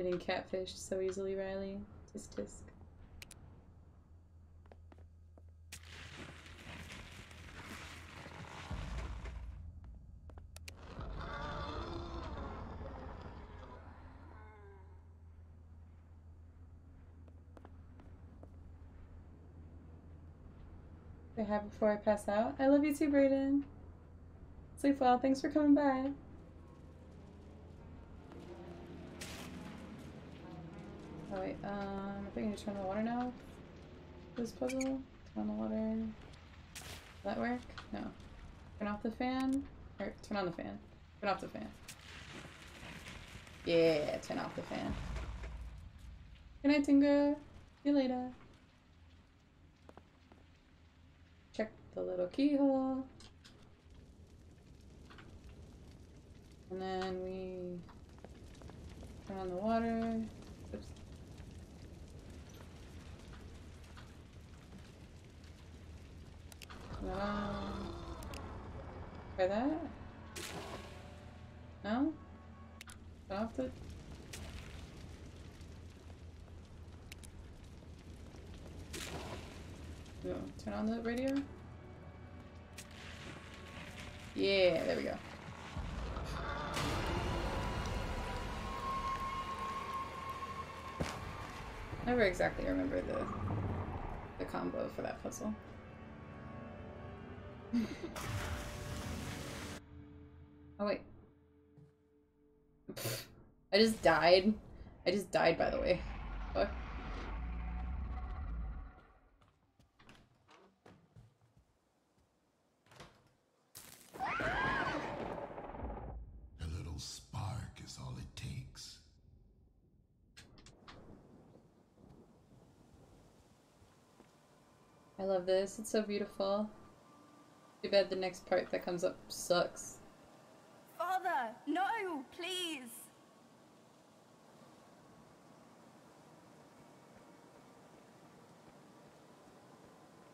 Getting catfished so easily, Riley. Tisk tisk. Say hi before I pass out. I love you too, Brayden. Sleep well. Thanks for coming by. Um, I think I need to turn the water now. This puzzle. Turn on the water. Will that work? No. Turn off the fan. Or turn on the fan. Turn off the fan. Yeah, turn off the fan. Good night, Tinga. See you later. Check the little keyhole. And then we turn on the water. Oops. Um, try that? No? Off the... No, turn on the radio? Yeah, there we go. Never exactly remember the the combo for that puzzle. Oh wait. I just died. I just died by the way. Fuck. A little spark is all it takes. I love this. It's so beautiful. Too bad the next part that comes up sucks. Father, no, please.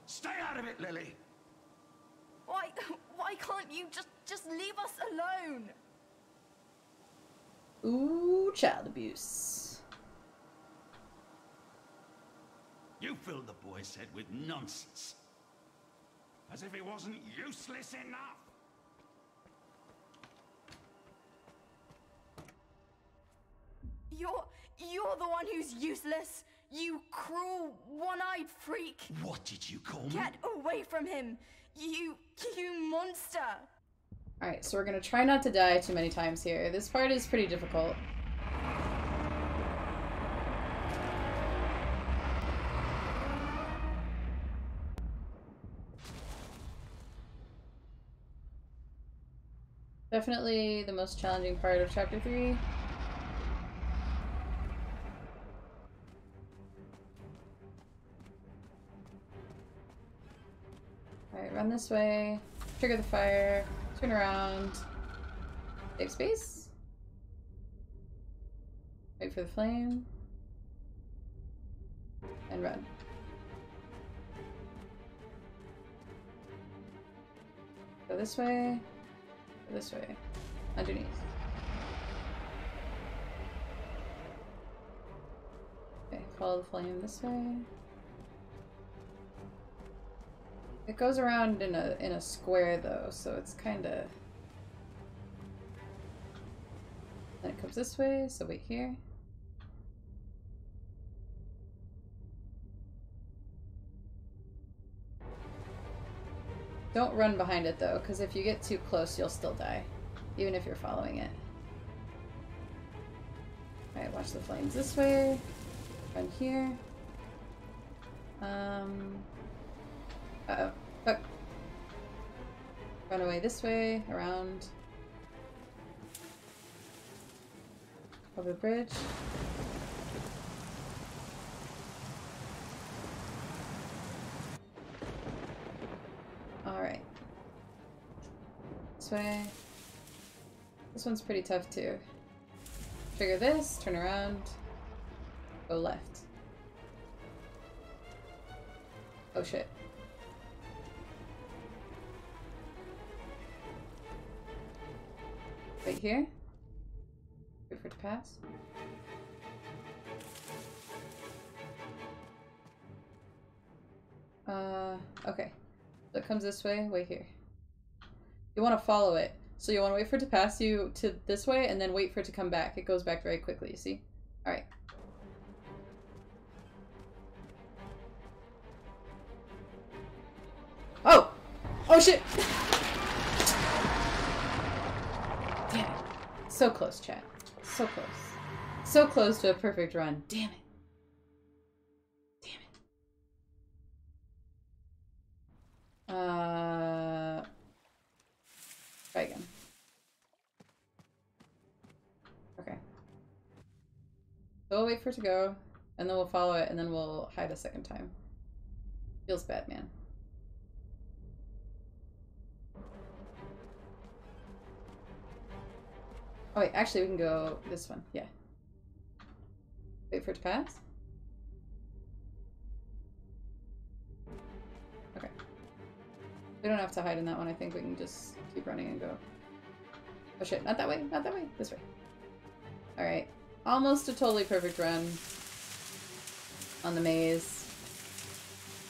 Stay out of it, Lily! Why why can't you just just leave us alone? Ooh, child abuse. You filled the boy's head with nonsense. As if he wasn't useless enough. You're you're the one who's useless. You cruel, one-eyed freak. What did you call me? Get away from him. You you monster. Alright, so we're gonna try not to die too many times here. This part is pretty difficult. Definitely the most challenging part of chapter 3. Alright, run this way, trigger the fire, turn around, take space, wait for the flame, and run. Go this way, this way, underneath. Okay, follow the flame this way. It goes around in a in a square though, so it's kind of. Then it comes this way, so wait here. Don't run behind it though, because if you get too close, you'll still die, even if you're following it. Alright, watch the flames this way. Run here. Um. Uh oh. Fuck. Run away this way, around. Over the bridge. Alright. This way. This one's pretty tough too. Trigger this, turn around, go left. Oh shit. Wait here. Wait for it to pass. Uh, okay. So it comes this way, wait here. You want to follow it. So you want to wait for it to pass you to this way and then wait for it to come back. It goes back very quickly, you see? Alright. Oh! Oh shit! Damn it. So close, chat. So close. So close to a perfect run. Damn it. Wait for it to go, and then we'll follow it, and then we'll hide a second time. Feels bad, man. Oh wait, actually we can go this one, yeah. Wait for it to pass? Okay. We don't have to hide in that one, I think we can just keep running and go. Oh shit, not that way, not that way, this way. Alright. Almost a totally perfect run on the maze.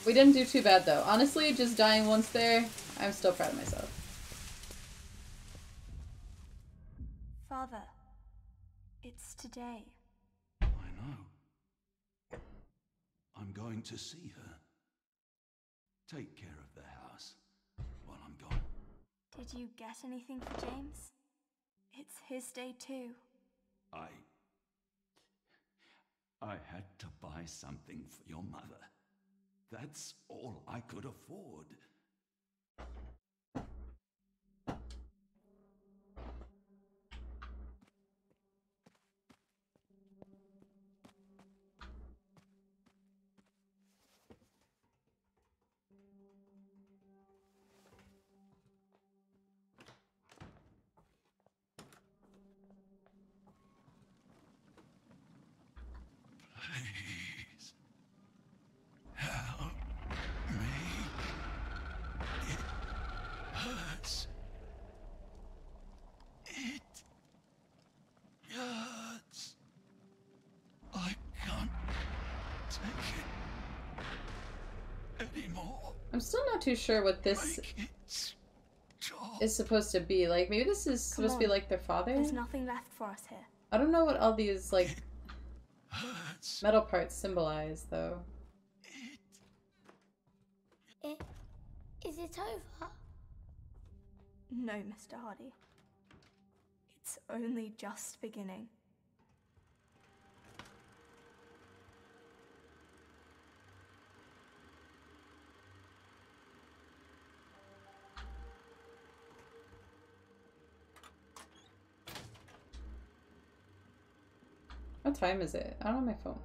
We didn't do too bad though. Honestly, just dying once there, I'm still proud of myself. Father, it's today. I know. I'm going to see her. Take care of the house while I'm gone. Did you get anything for James? It's his day too. I. I had to buy something for your mother. That's all I could afford. Still not too sure what this is supposed to be. Like, maybe this is Come supposed to be like their father? There's nothing left for us here. I don't know what all these, like, [LAUGHS] metal parts symbolize, though. It, is it over? No, Mr. Hardy. It's only just beginning. What time is it? I don't have my phone.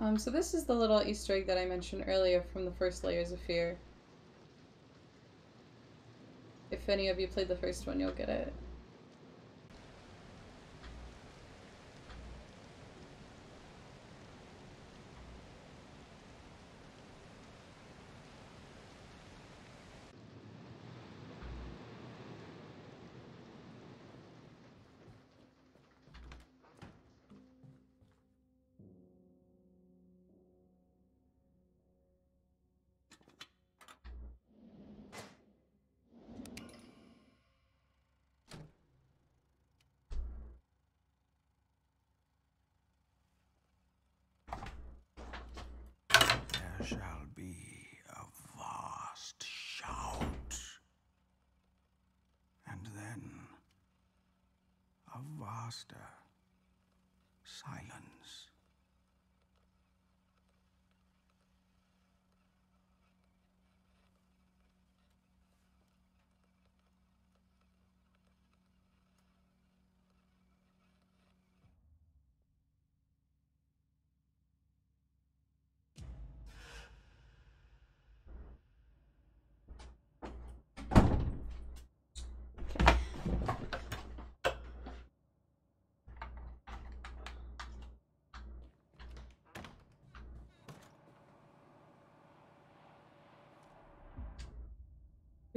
Um, so this is the little Easter egg that I mentioned earlier from the first Layers of Fear. If any of you played the first one, you'll get it. There shall be a vast shout, and then a vaster silence.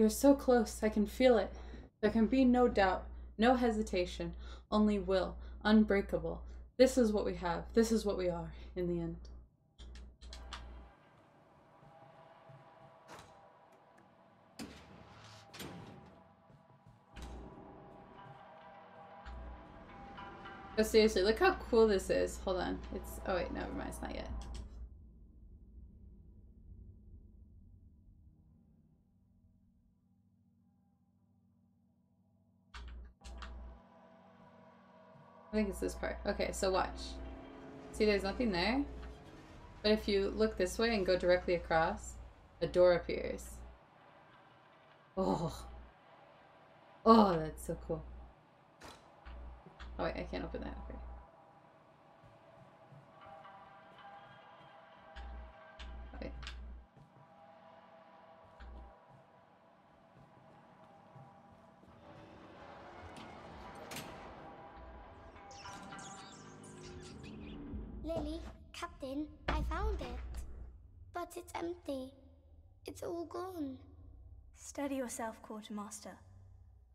You're so close, I can feel it. There can be no doubt, no hesitation, only will, unbreakable. This is what we have, this is what we are, in the end. But seriously, look how cool this is. Hold on. It's oh wait, never mind, it's not yet. I think it's this part. Okay, so watch. See, there's nothing there. But if you look this way and go directly across, a door appears. Oh. Oh, that's so cool. Oh wait, I can't open that. Empty. It's all gone. Steady yourself, Quartermaster.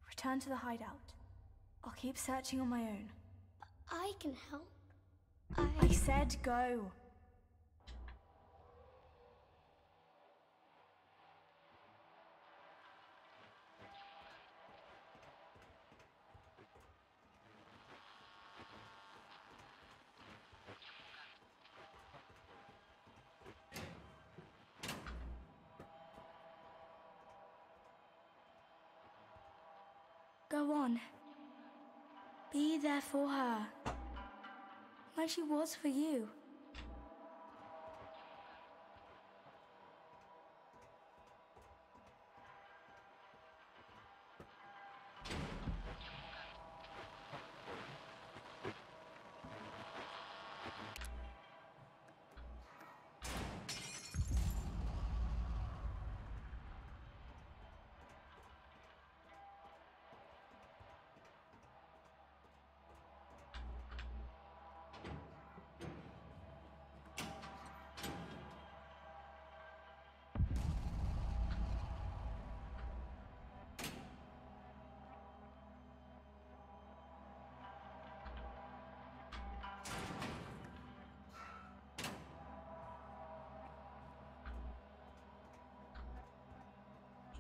Return to the hideout. I'll keep searching on my own. I can help. I said go. Go on. Be there for her. Like she was for you.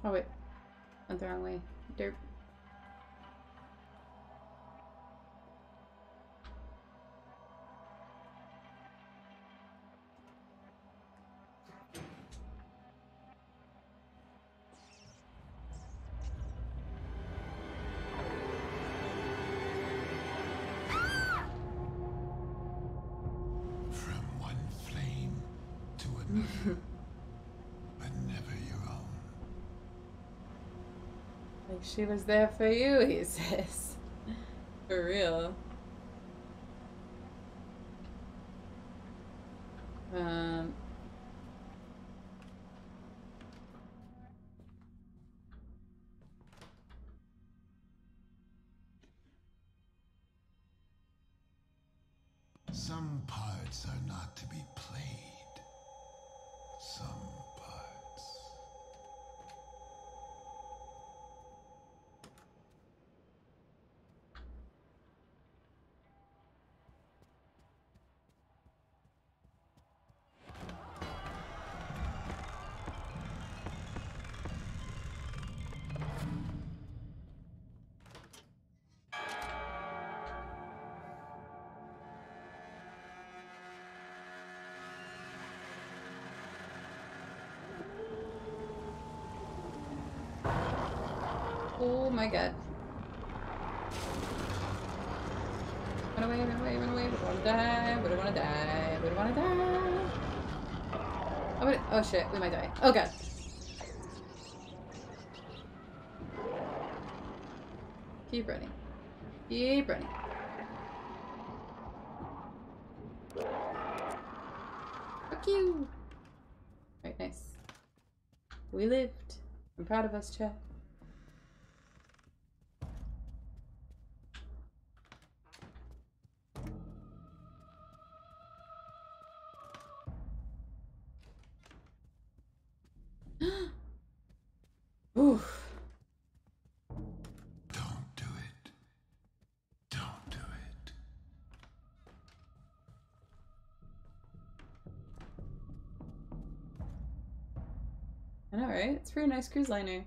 Oh wait. Went the wrong way. Derp. She was there for you, he says. For real. Oh my god. Run away, run away, run away. We don't wanna die. We don't wanna die. We don't wanna die. Oh, oh shit, we might die. Oh god. Keep running. Keep running. Fuck you. Alright, nice. We lived. I'm proud of us, chat. It's a pretty nice cruise liner.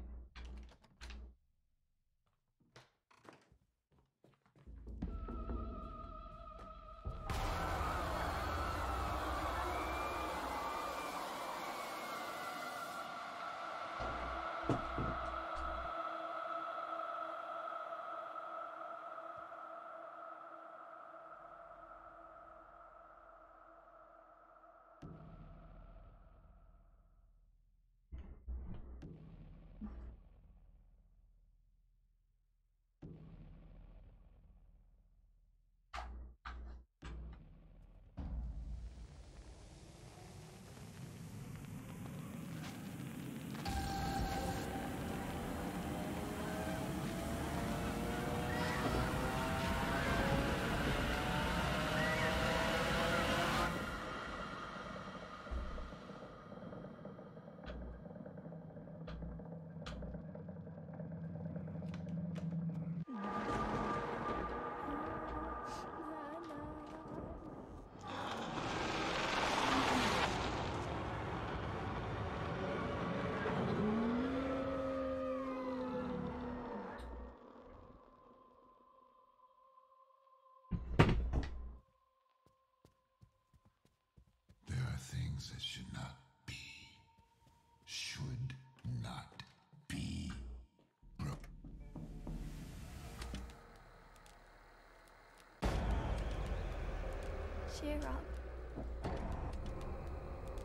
Cheer up.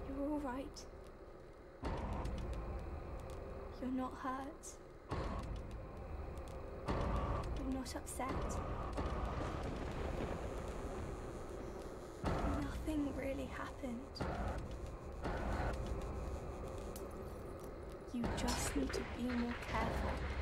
You're all right. You're not hurt. You're not upset. Nothing really happened. You just need to be more careful.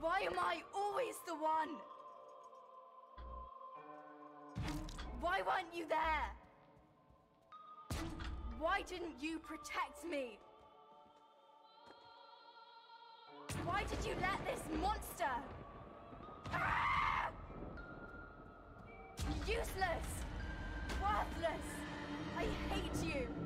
Why am I always the one? Why weren't you there? Why didn't you protect me? Why did you let this monster? Ah! Useless! Worthless! I hate you!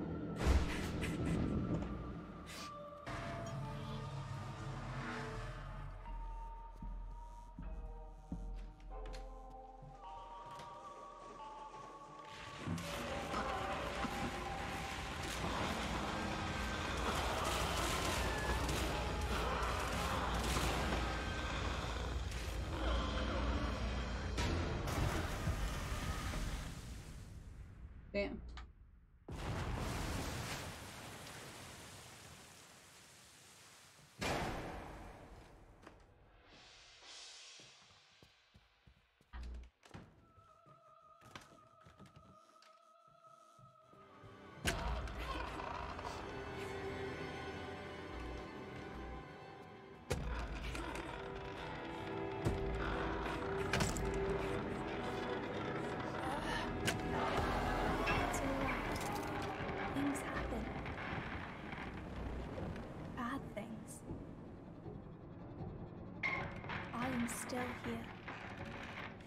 Still here.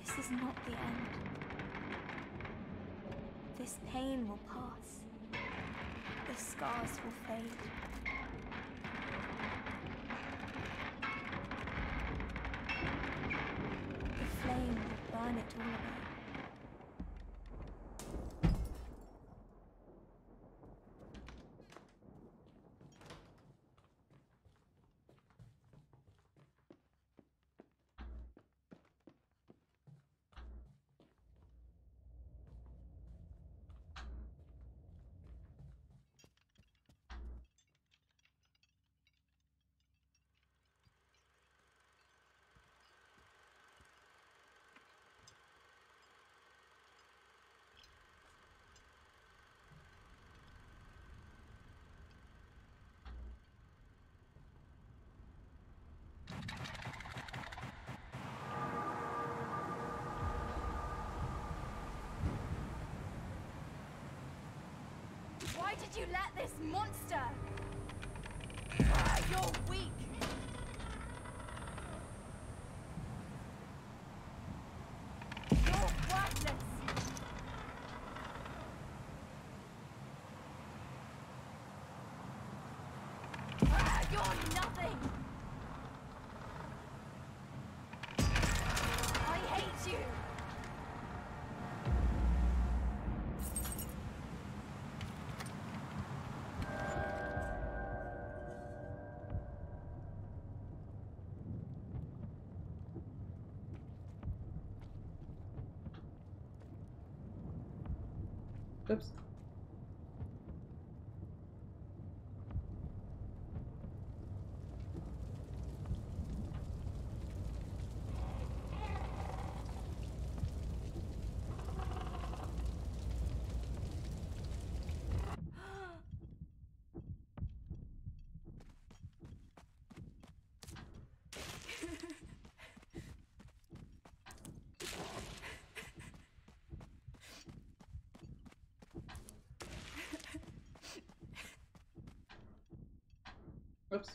This is not the end. This pain will pass. The scars will fade. The flame will burn it all away. Why did you let this monster? Ah, You're weak. You're worthless. Ah, You're nothing. I hate you. Oops. Oops.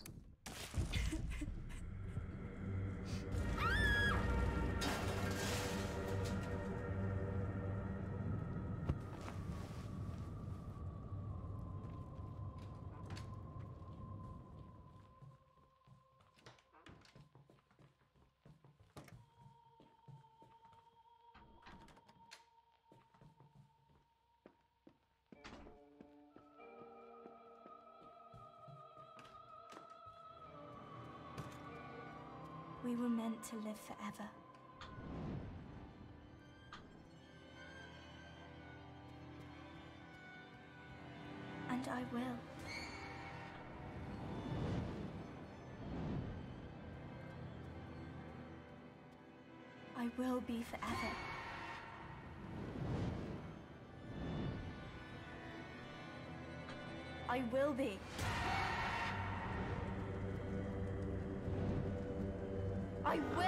We were meant to live forever. And I will. I will be forever. I will be. I will!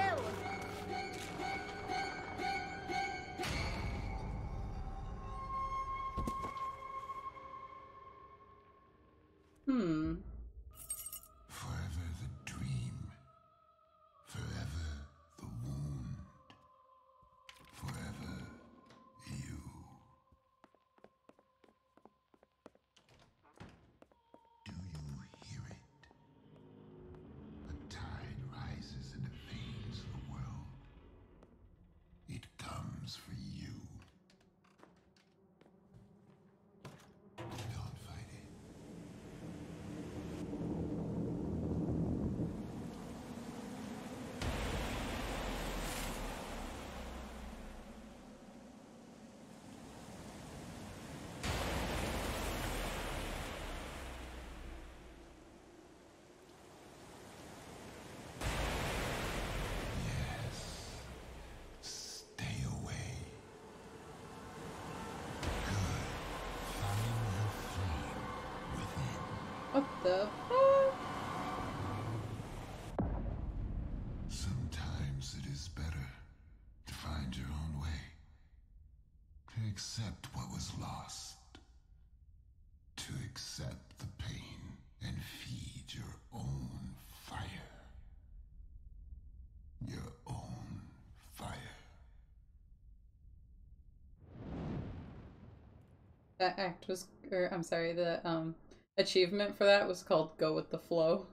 The fuck? Sometimes it is better to find your own way. To accept what was lost. To accept the pain and feed your own fire. Your own fire. That act was, or I'm sorry, the um achievement for that was called "Go with the Flow."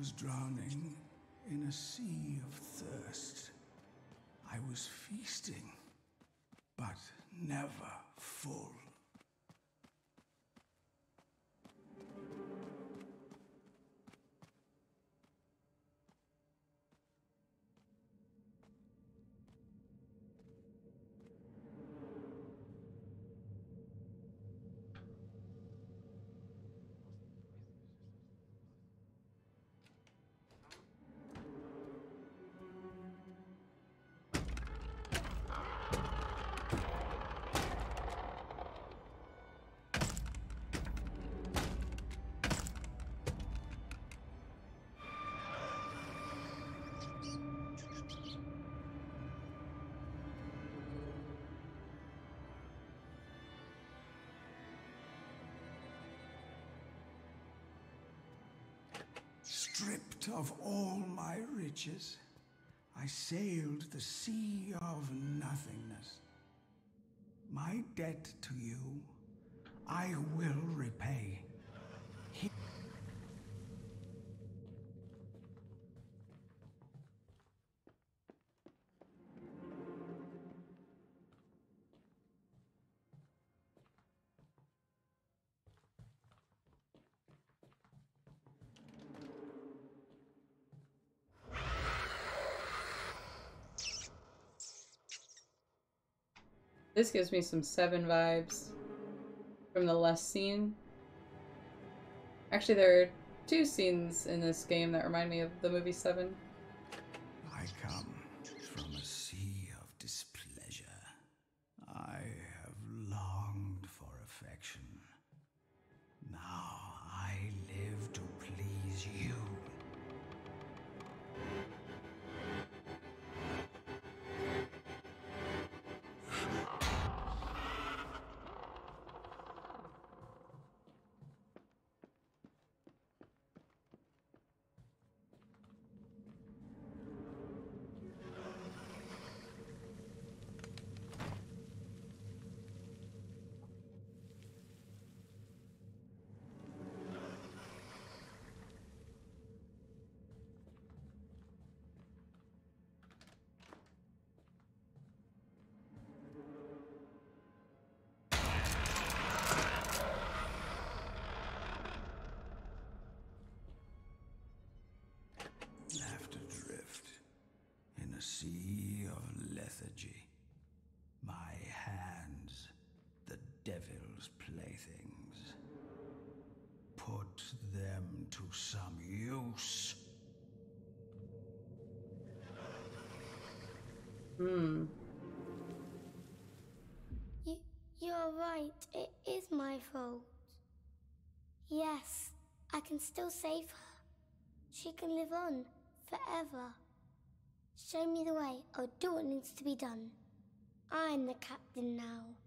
Was drowning in a sea of thirst. I was feasting, but never full. Stripped of all my riches, I sailed the sea of nothingness. My debt to you, I will repay. This gives me some seven vibes from the last scene. Actually, there are two scenes in this game that remind me of the movie Seven. Hmm. You, you're right. It is my fault. Yes, I can still save her. She can live on forever. Show me the way. I'll do what needs to be done. I'm the captain now.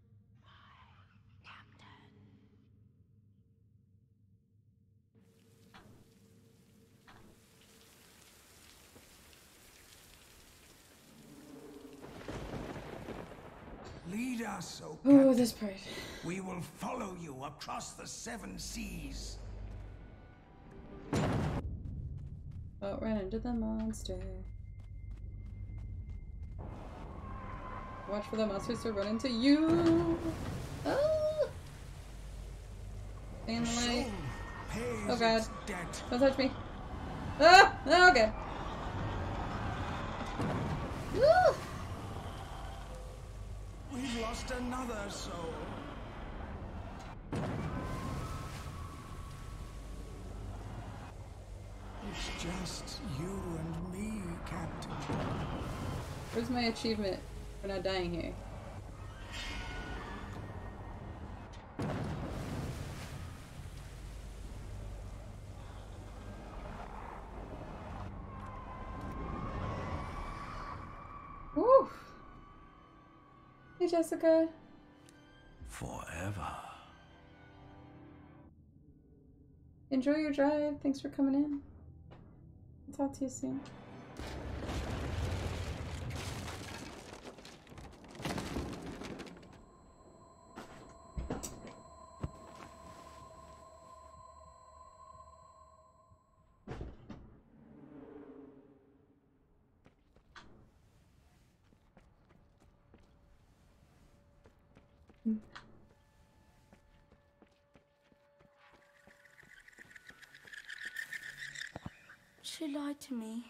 Lead us, O Ooh, Captain. this part. We will follow you across the seven seas. Oh, ran into the monster. Watch for the monsters to run into you. Oh! Stay in the light. Oh god. Don't touch me. Ah! Oh, okay. Lost another soul. It's just you and me, Captain. Where's my achievement for not dying here? Woo! Hey, Jessica. Forever. Enjoy your drive. Thanks for coming in. I'll talk to you soon. Lied to me.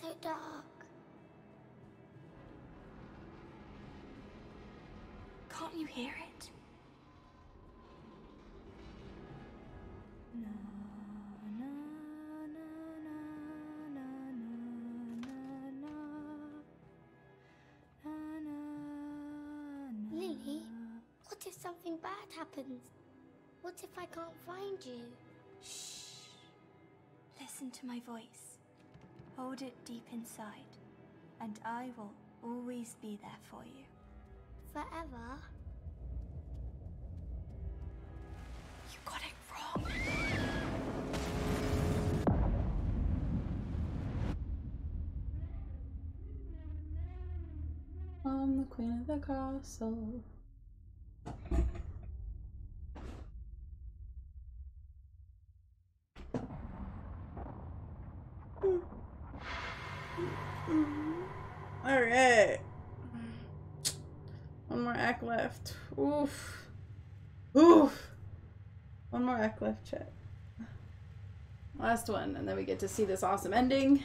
So dark. Can't you hear it? Lily, what if something bad happens? What if I can't find you? Shh. Listen to my voice. Hold it deep inside, and I will always be there for you. Forever? You got it wrong! I'm the queen of the castle. Oof. Oof. One more act left, chat. Last one, and then we get to see this awesome ending.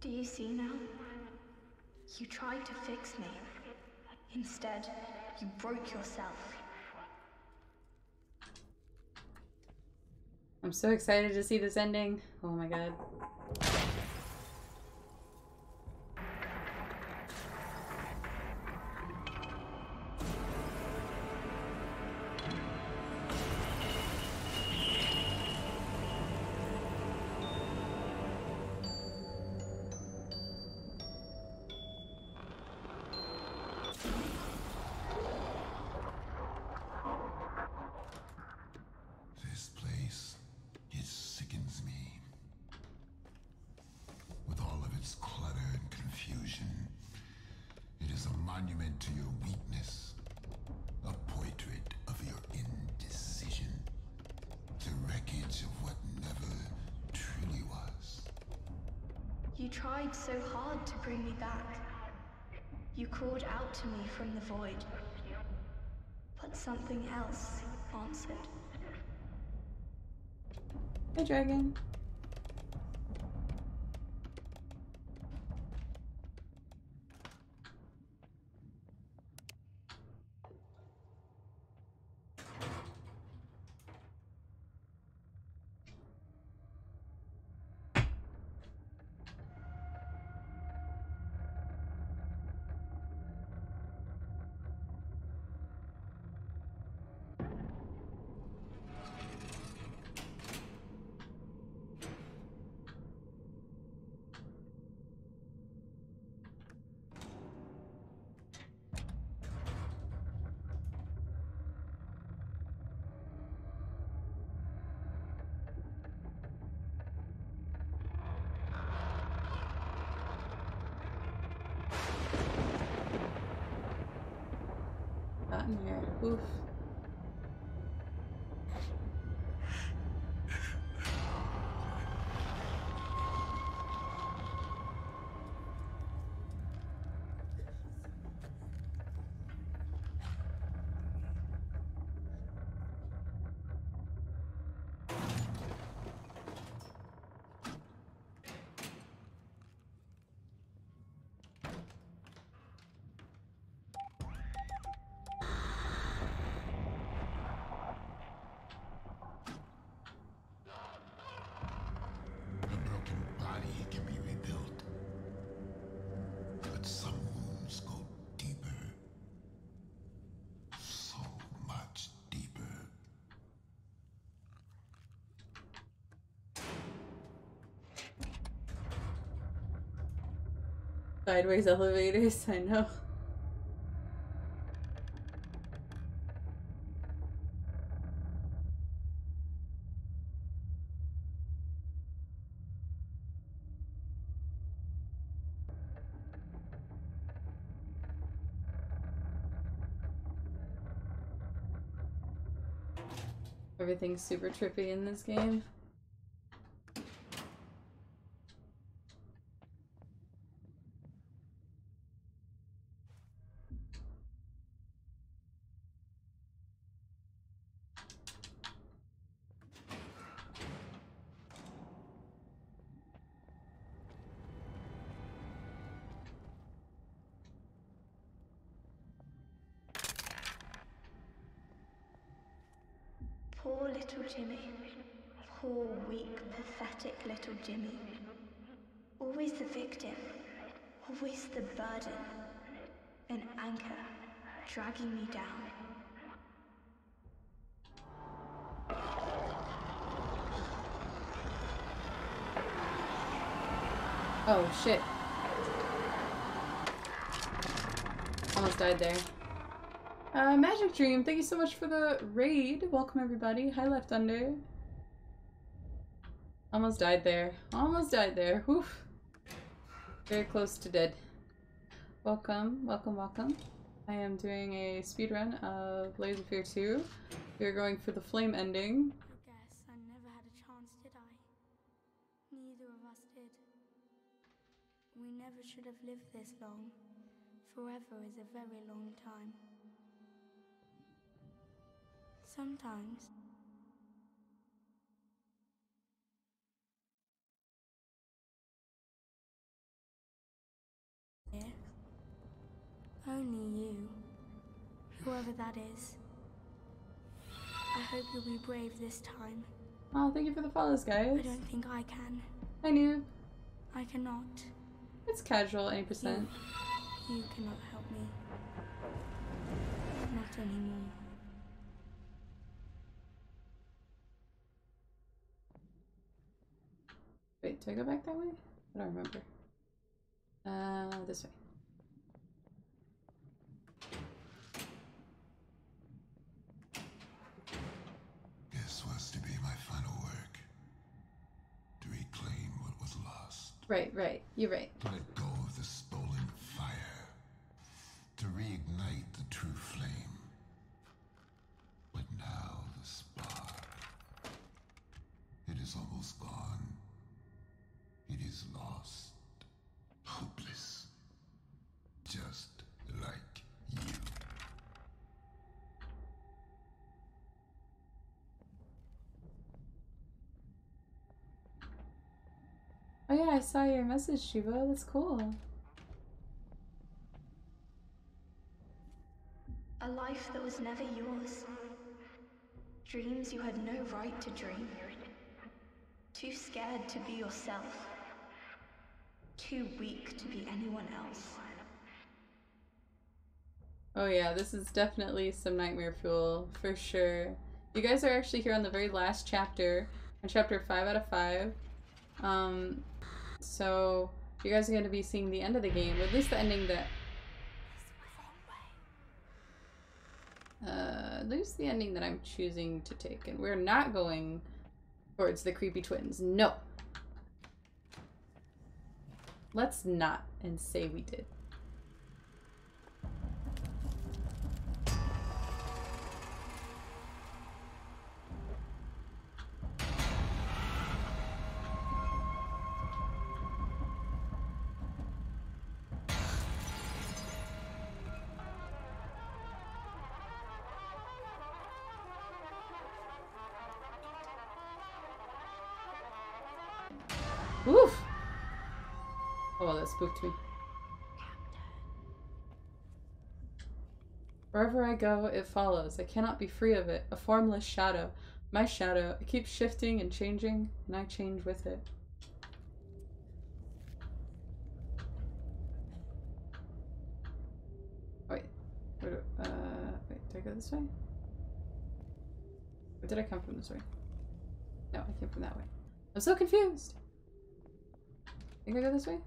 Do you see now? You tried to fix me. Instead, you broke yourself. I'm so excited to see this ending. Oh my god. Bring me back. You called out to me from the void. But something else answered. Hi, dragon. Not in Oof. it can be rebuilt. But some wounds go deeper. So much deeper. Sideways elevators, I know. Everything's super trippy in this game. Little Jimmy. Always the victim. Always the burden. An anchor dragging me down. Oh shit. Almost died there. Uh, Magic Dream, thank you so much for the raid. Welcome everybody. Hi Left Under. Almost died there. Almost died there. Whew. Very close to dead. Welcome, welcome, welcome. I am doing a speedrun of Layers of Fear 2. We are going for the flame ending. I guess I never had a chance, did I? Neither of us did. We never should have lived this long. Forever is a very long time. Sometimes. Only you. Whoever that is. I hope you'll be brave this time. Oh, thank you for the follows, guys. I don't think I can. I knew. I cannot. It's casual, 80%. You cannot help me. Not anymore. Wait, do I go back that way? I don't remember. Uh, this way. This was to be my final work. To reclaim what was lost. Right, right. You're right. To let go of the stolen fire. To reignite the true flame. But now the spark. It is almost gone. It is lost. Hopeless. Just like you. Oh yeah, I saw your message, Shiva. That's cool. A life that was never yours. Dreams you had no right to dream. Too scared to be yourself. Too weak to be anyone else. Oh yeah, this is definitely some nightmare fuel for sure. You guys are actually here on the very last chapter, on chapter five out of five. Um, so you guys are going to be seeing the end of the game, at least the ending that. Uh, at least the ending that I'm choosing to take, and we're not going towards the creepy twins. No. Let's not and say we did. Wherever I go, it follows. I cannot be free of it. A formless shadow. My shadow. It keeps shifting and changing, and I change with it. Wait. Wait, uh, wait, did I go this way? Or did I come from this way? No, I came from that way. I'm so confused! Think I go this way?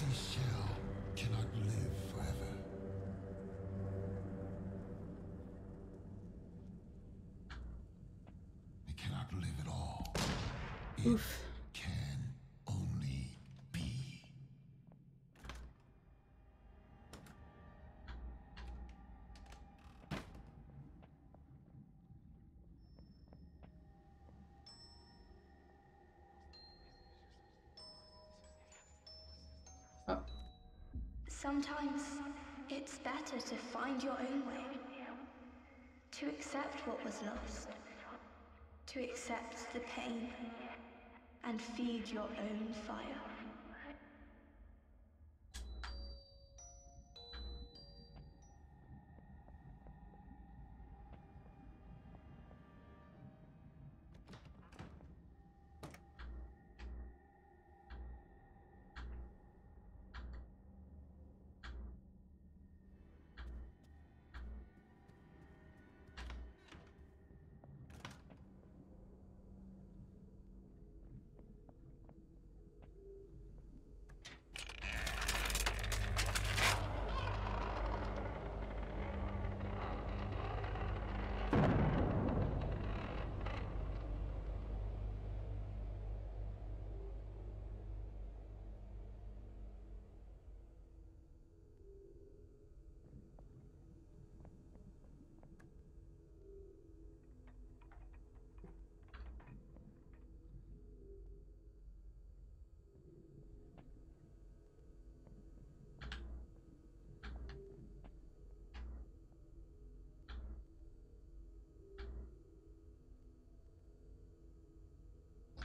Empty shell cannot live forever. It cannot live at all. It Sometimes it's better to find your own way, to accept what was lost, to accept the pain, and feed your own fire.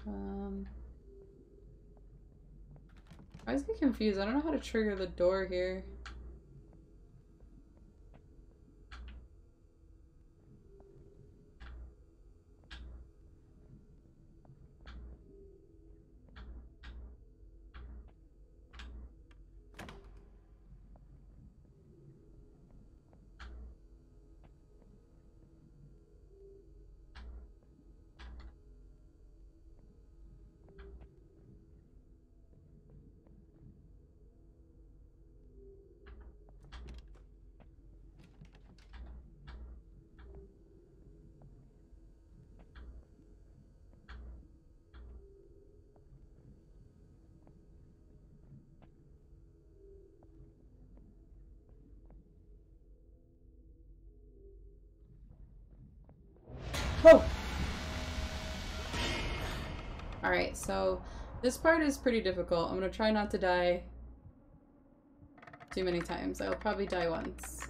Um, I always get confused. I don't know how to trigger the door here. Oh! Alright, so this part is pretty difficult. I'm gonna try not to die too many times. I'll probably die once.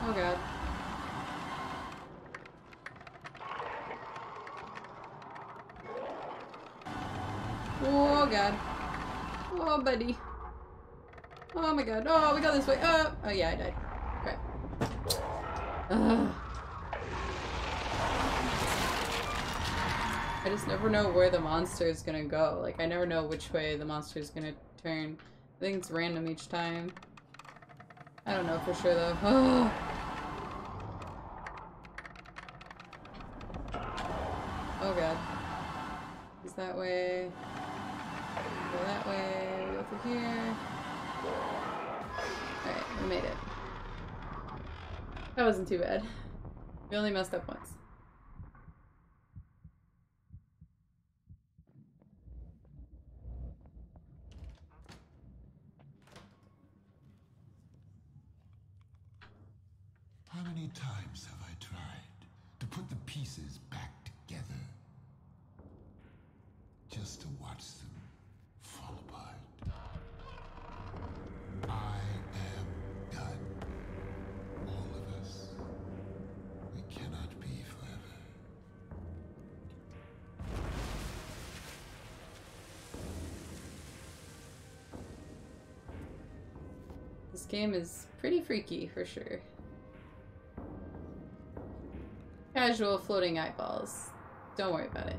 Oh god. Oh god. Oh buddy. Oh my god. Oh, we go this way. Oh, oh yeah, I died. Ugh. I just never know where the monster is gonna go. Like, I never know which way the monster is gonna turn. I think it's random each time. I don't know for sure though. [SIGHS] Ugh. Too bad. We only messed up once. Game is pretty freaky for sure. Casual floating eyeballs. Don't worry about it.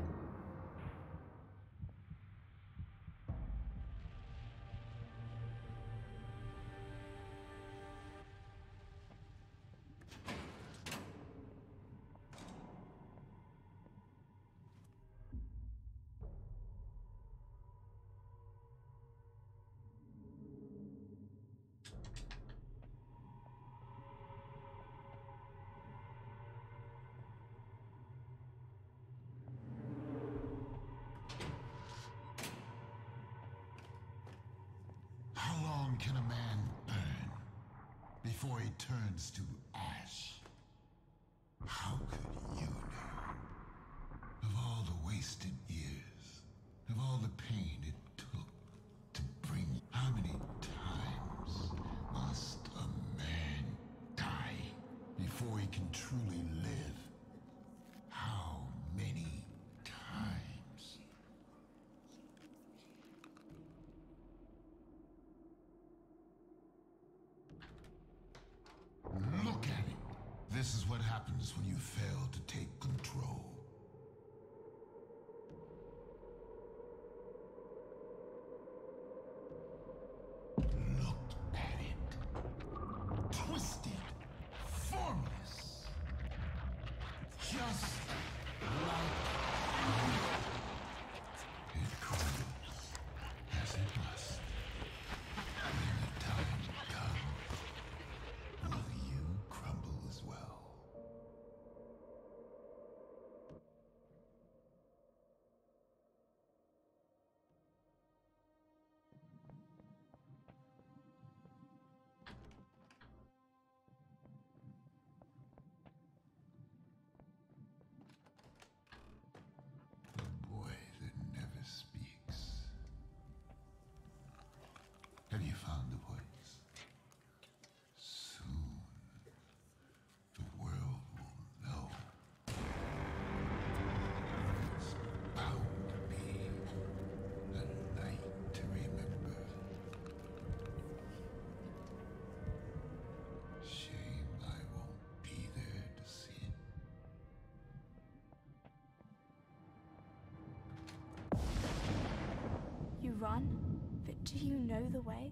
But do you know the way?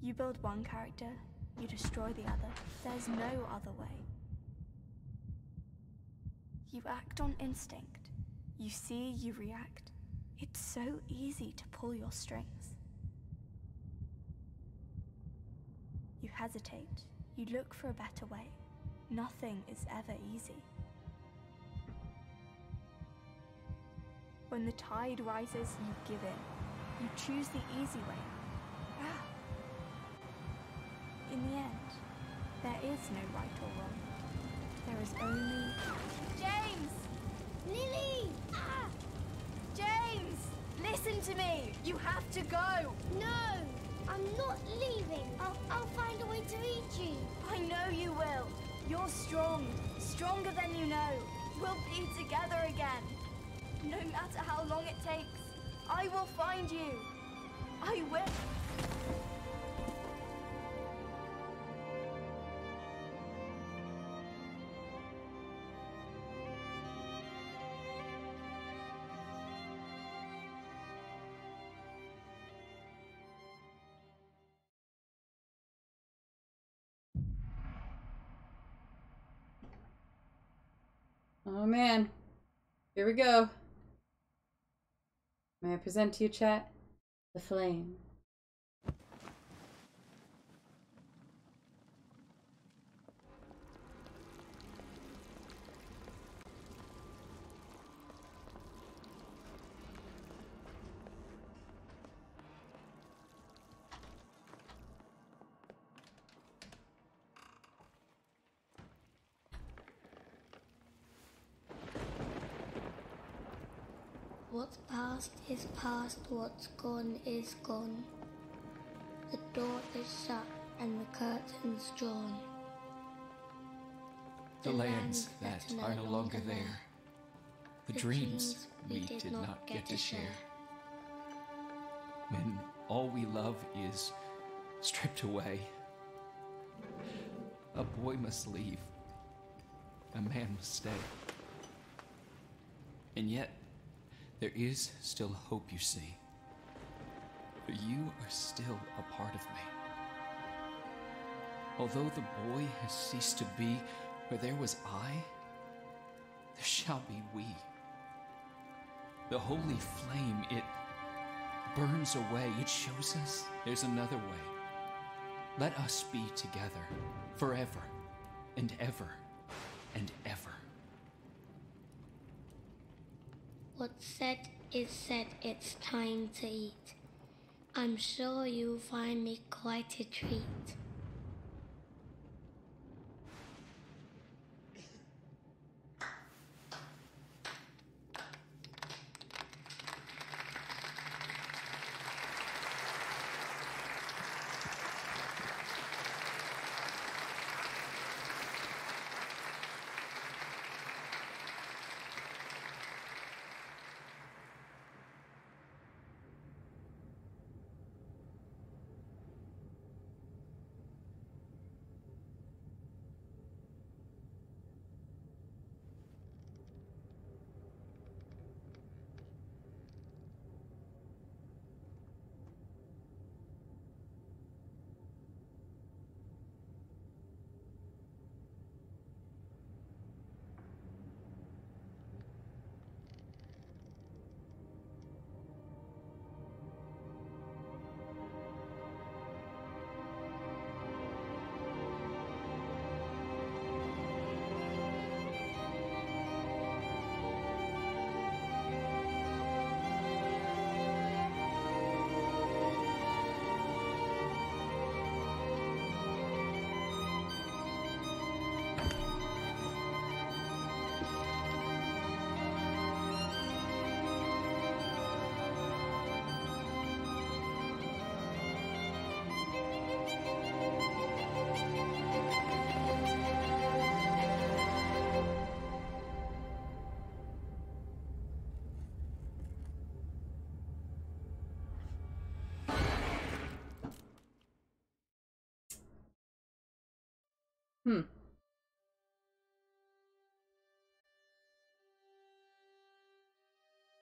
You build one character, you destroy the other. There's no other way. You act on instinct. You see, you react. It's so easy to pull your strings. You hesitate. You look for a better way. Nothing is ever easy. When the tide rises, you give in. You choose the easy way. Ah. In the end, there is no right or wrong. There is only. James! Lily! Ah! James! Listen to me! You have to go! No! I'm not leaving. I'll, I'll find a way to reach you. I know you will. You're strong. Stronger than you know. We'll be together again. No matter how long it takes, I will find you. I will. Oh man. Here we go. May I present to you, chat, the flame. What's past is past, what's gone is gone. The door is shut and the curtains drawn. The lands that are no longer there. The dreams we did not get to share. When all we love is stripped away. A boy must leave. A man must stay. And yet, there is still hope, you see. For you are still a part of me. Although the boy has ceased to be where there was I, there shall be we. The holy flame, it burns away. It shows us there's another way. Let us be together forever and ever and ever. What's said is said, it's time to eat. I'm sure you'll find me quite a treat.